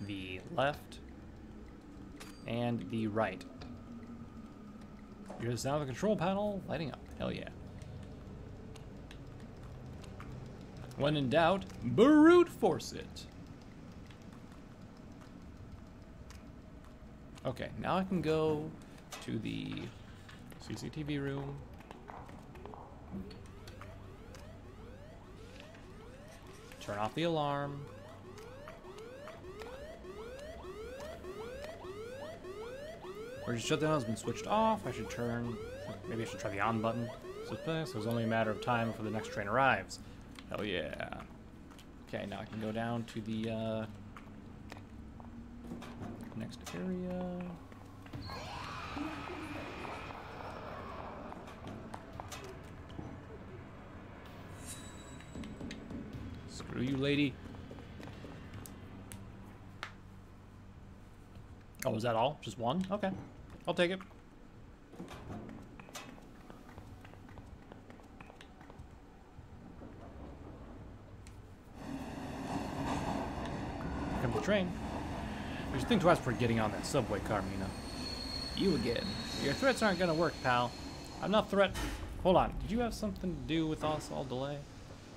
the left, and the right. Here's now the control panel lighting up. Hell yeah. When in doubt, brute force it. Okay, now I can go to the CCTV room. Turn off the alarm. Emergency shutdown has been switched off. I should turn. Maybe I should try the on button. So was only a matter of time before the next train arrives. Hell yeah. Okay, now I can go down to the uh, next area. Screw you, lady. Oh, is that all? Just one? Okay. I'll take it. Here comes the train. You should think twice before getting on that subway, Carmina. You again. Your threats aren't gonna work, pal. I'm not threat. Hold on. Did you have something to do with us all delay?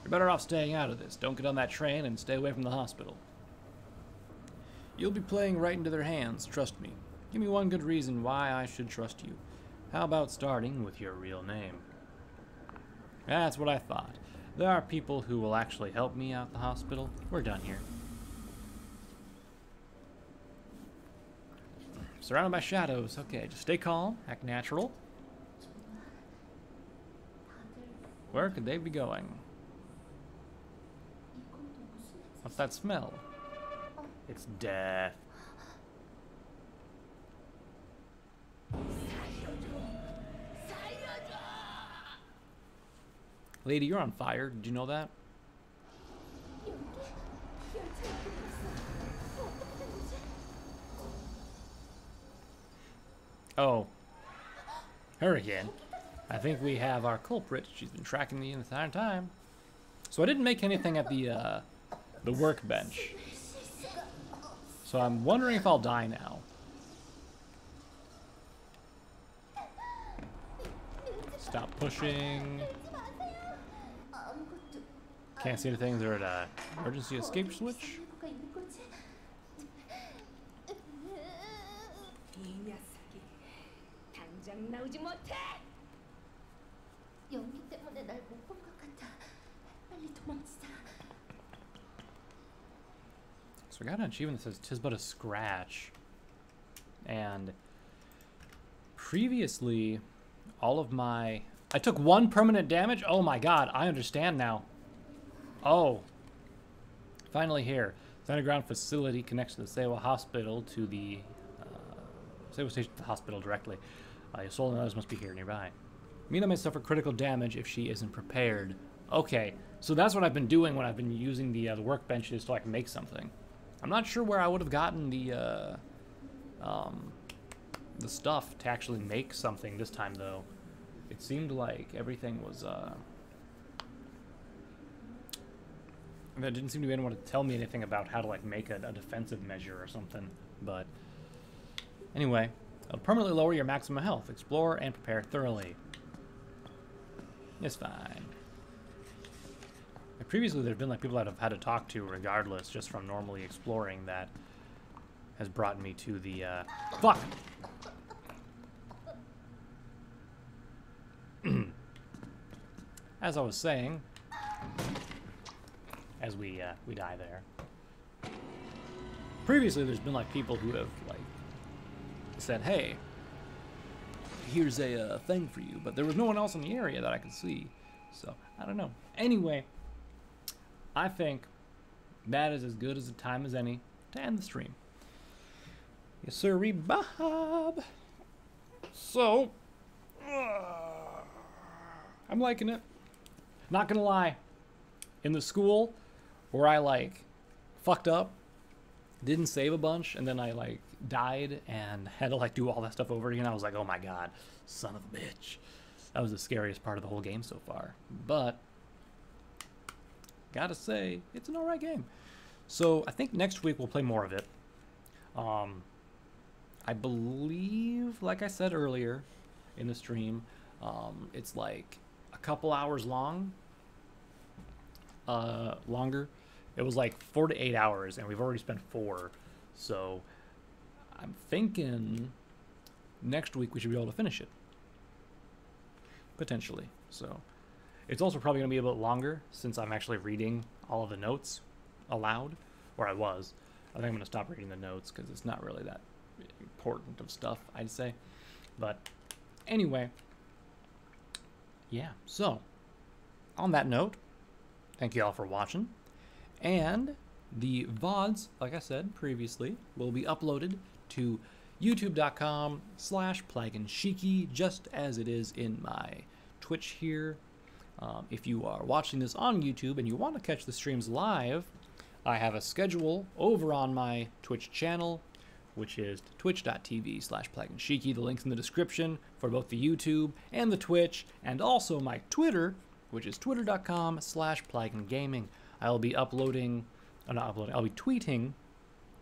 You're better off staying out of this. Don't get on that train and stay away from the hospital. You'll be playing right into their hands, trust me. Give me one good reason why I should trust you. How about starting with your real name? That's what I thought. There are people who will actually help me out the hospital. We're done here. Surrounded by shadows. Okay, just stay calm, act natural. Where could they be going? What's that smell? It's death. Lady, you're on fire. Did you know that? Oh. Her again. I think we have our culprit. She's been tracking me the entire time. So I didn't make anything at the uh, the workbench. So I'm wondering if I'll die now. Stop pushing. Can't see anything. Is there uh, an emergency escape switch? Got an achievement that says "Tis but a scratch," and previously, all of my I took one permanent damage. Oh my god, I understand now. Oh, finally here. The underground facility connects to the Sehwa Hospital to the uh, Sehwa Station to the hospital directly. Uh, your soul and others must be here nearby. Mina may suffer critical damage if she isn't prepared. Okay, so that's what I've been doing when I've been using the, uh, the workbenches to like make something. I'm not sure where I would have gotten the uh, um, the stuff to actually make something this time, though. It seemed like everything was. Uh, there didn't seem to be anyone to tell me anything about how to like make a, a defensive measure or something. But anyway, it'll permanently lower your maximum health. Explore and prepare thoroughly. It's fine. Previously, there have been like people that I've had to talk to, regardless, just from normally exploring. That has brought me to the uh, fuck. As I was saying, as we uh, we die there. Previously, there's been like people who have like said, "Hey, here's a uh, thing for you," but there was no one else in the area that I could see. So I don't know. Anyway, I think that is as good as a time as any to end the stream. Yes, sir, Bob. So, uh, I'm liking it. Not gonna lie. In the school where I like fucked up, didn't save a bunch, and then I like died and had to like do all that stuff over again, I was like, oh my god, son of a bitch. That was the scariest part of the whole game so far. But gotta say, it's an alright game. So I think next week we'll play more of it. Um, I believe, like I said earlier in the stream, um, it's like a couple hours long. Uh, longer. It was like four to eight hours, and we've already spent four. So I'm thinking next week we should be able to finish it. Potentially. So it's also probably going to be a bit longer since I'm actually reading all of the notes aloud, or I was. I think I'm going to stop reading the notes because it's not really that important of stuff, I'd say. But anyway, yeah. So on that note, thank you all for watching. And the VODs, like I said previously, will be uploaded to youtube.com slash plagenshiki, just as it is in my Twitch here. Um, if you are watching this on YouTube and you want to catch the streams live, I have a schedule over on my Twitch channel, which is twitch.tv slash plagenshiki. The link's in the description for both the YouTube and the Twitch, and also my Twitter, which is twitter.com slash plagengaming. I'll be uploading, uh, not uploading, I'll be tweeting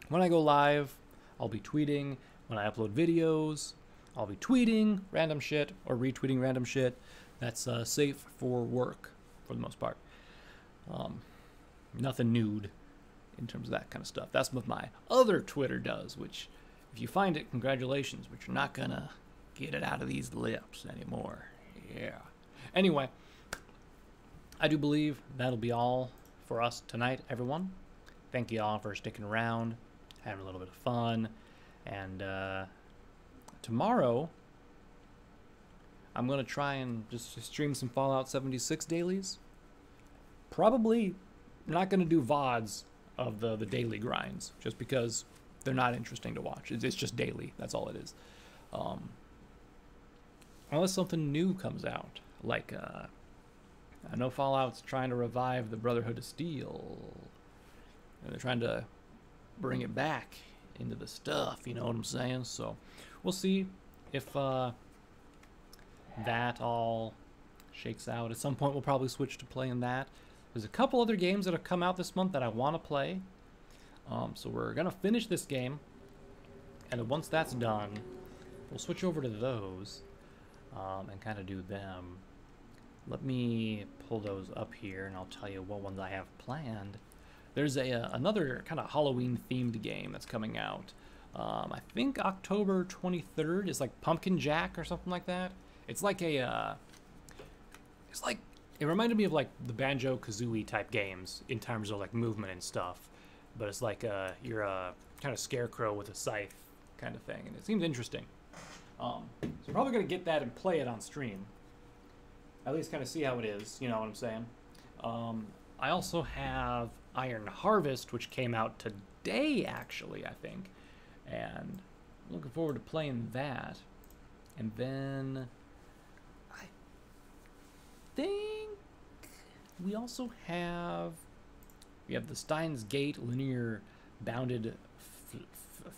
when I go live. I'll be tweeting when I upload videos. I'll be tweeting random shit or retweeting random shit. That's uh, safe for work for the most part. Um, nothing nude in terms of that kind of stuff. That's what my other Twitter does, which, if you find it, congratulations, but you're not gonna get it out of these lips anymore. Yeah. Anyway, I do believe that'll be all for us tonight, everyone. Thank you all for sticking around, having a little bit of fun, and uh, tomorrow I'm gonna try and just stream some Fallout 76 dailies. Probably not gonna do VODs of the the daily grinds, just because they're not interesting to watch. It's, it's just daily. That's all it is. Um, unless something new comes out, like uh, I know Fallout's trying to revive the Brotherhood of Steel. And they're trying to bring it back into the stuff. You know what I'm saying? So we'll see if uh, that all shakes out. At some point, we'll probably switch to playing that. There's a couple other games that have come out this month that I want to play. Um, so we're going to finish this game. And once that's done, we'll switch over to those um, and kind of do them. Let me pull those up here and I'll tell you what ones I have planned. There's a uh, another kind of Halloween themed game that's coming out. Um, I think October 23rd is like Pumpkin Jack or something like that. It's like a, uh, it's like, it reminded me of like the Banjo Kazooie type games in terms of like movement and stuff. But it's like uh, you're a kind of scarecrow with a scythe kind of thing. And it seems interesting. Um, so I'm probably going to get that and play it on stream. At least kind of see how it is, you know what I'm saying? Um, I also have Iron Harvest, which came out today, actually, I think. And I'm looking forward to playing that. And then think we also have we have the Steins Gate linear bounded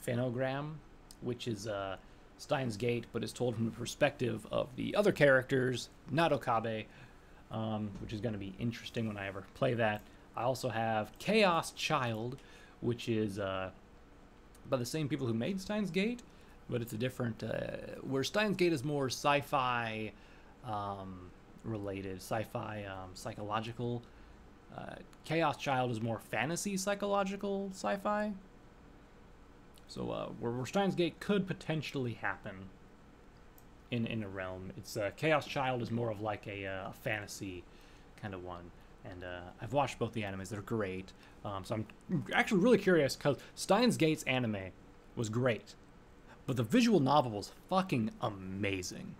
phenogram, which is uh, Steins Gate, but it's told from the perspective of the other characters, not Okabe, um, which is going to be interesting when I ever play that. I also have Chaos Child, which is uh, by the same people who made Steins Gate, but it's a different. Uh, where Steins Gate is more sci-fi um, related, sci-fi um, psychological. Uh, Chaos Child is more fantasy psychological sci-fi. So uh, where, Steins Gate could potentially happen in in a realm, it's uh, Chaos Child is more of like a, uh, fantasy kind of one. And uh, I've watched both the animes; they're great. Um, so I'm actually really curious because Steins Gate's anime was great, but the visual novel was fucking amazing.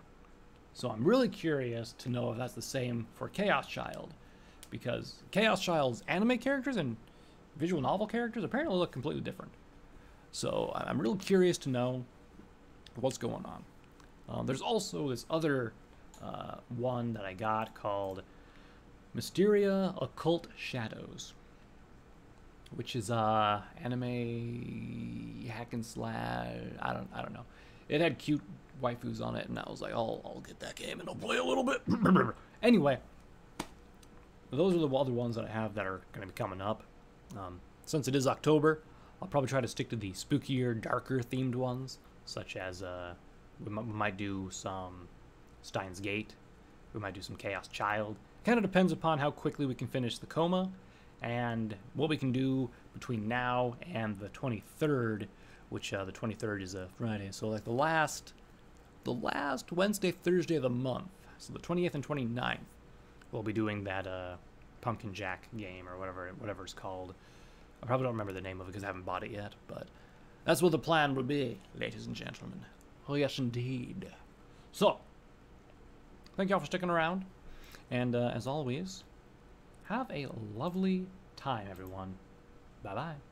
So I'm really curious to know if that's the same for Chaos Child, because Chaos Child's anime characters and visual novel characters apparently look completely different. So I'm really curious to know what's going on. Um, there's also this other uh, one that I got called Mysteria Occult Shadows, which is uh anime hack and slash. I don't I don't know. it had cute waifus on it, and I was like, I'll, I'll get that game and I'll play a little bit. anyway, those are the other ones that I have that are going to be coming up. Um, since it is October, I'll probably try to stick to the spookier, darker themed ones, such as uh, we, we might do some Steins Gate, we might do some Chaos Child. Kind of depends upon how quickly we can finish the coma and what we can do between now and the 23rd, which uh, the 23rd is a Friday. So like the last, the last Wednesday, Thursday of the month. So the 28th and 29th, we'll be doing that uh, Pumpkin Jack game or whatever whatever it's called. I probably don't remember the name of it because I haven't bought it yet, but that's what the plan will be, ladies and gentlemen. Oh yes, indeed. So, thank y'all for sticking around, and uh, as always, have a lovely time, everyone. Bye bye.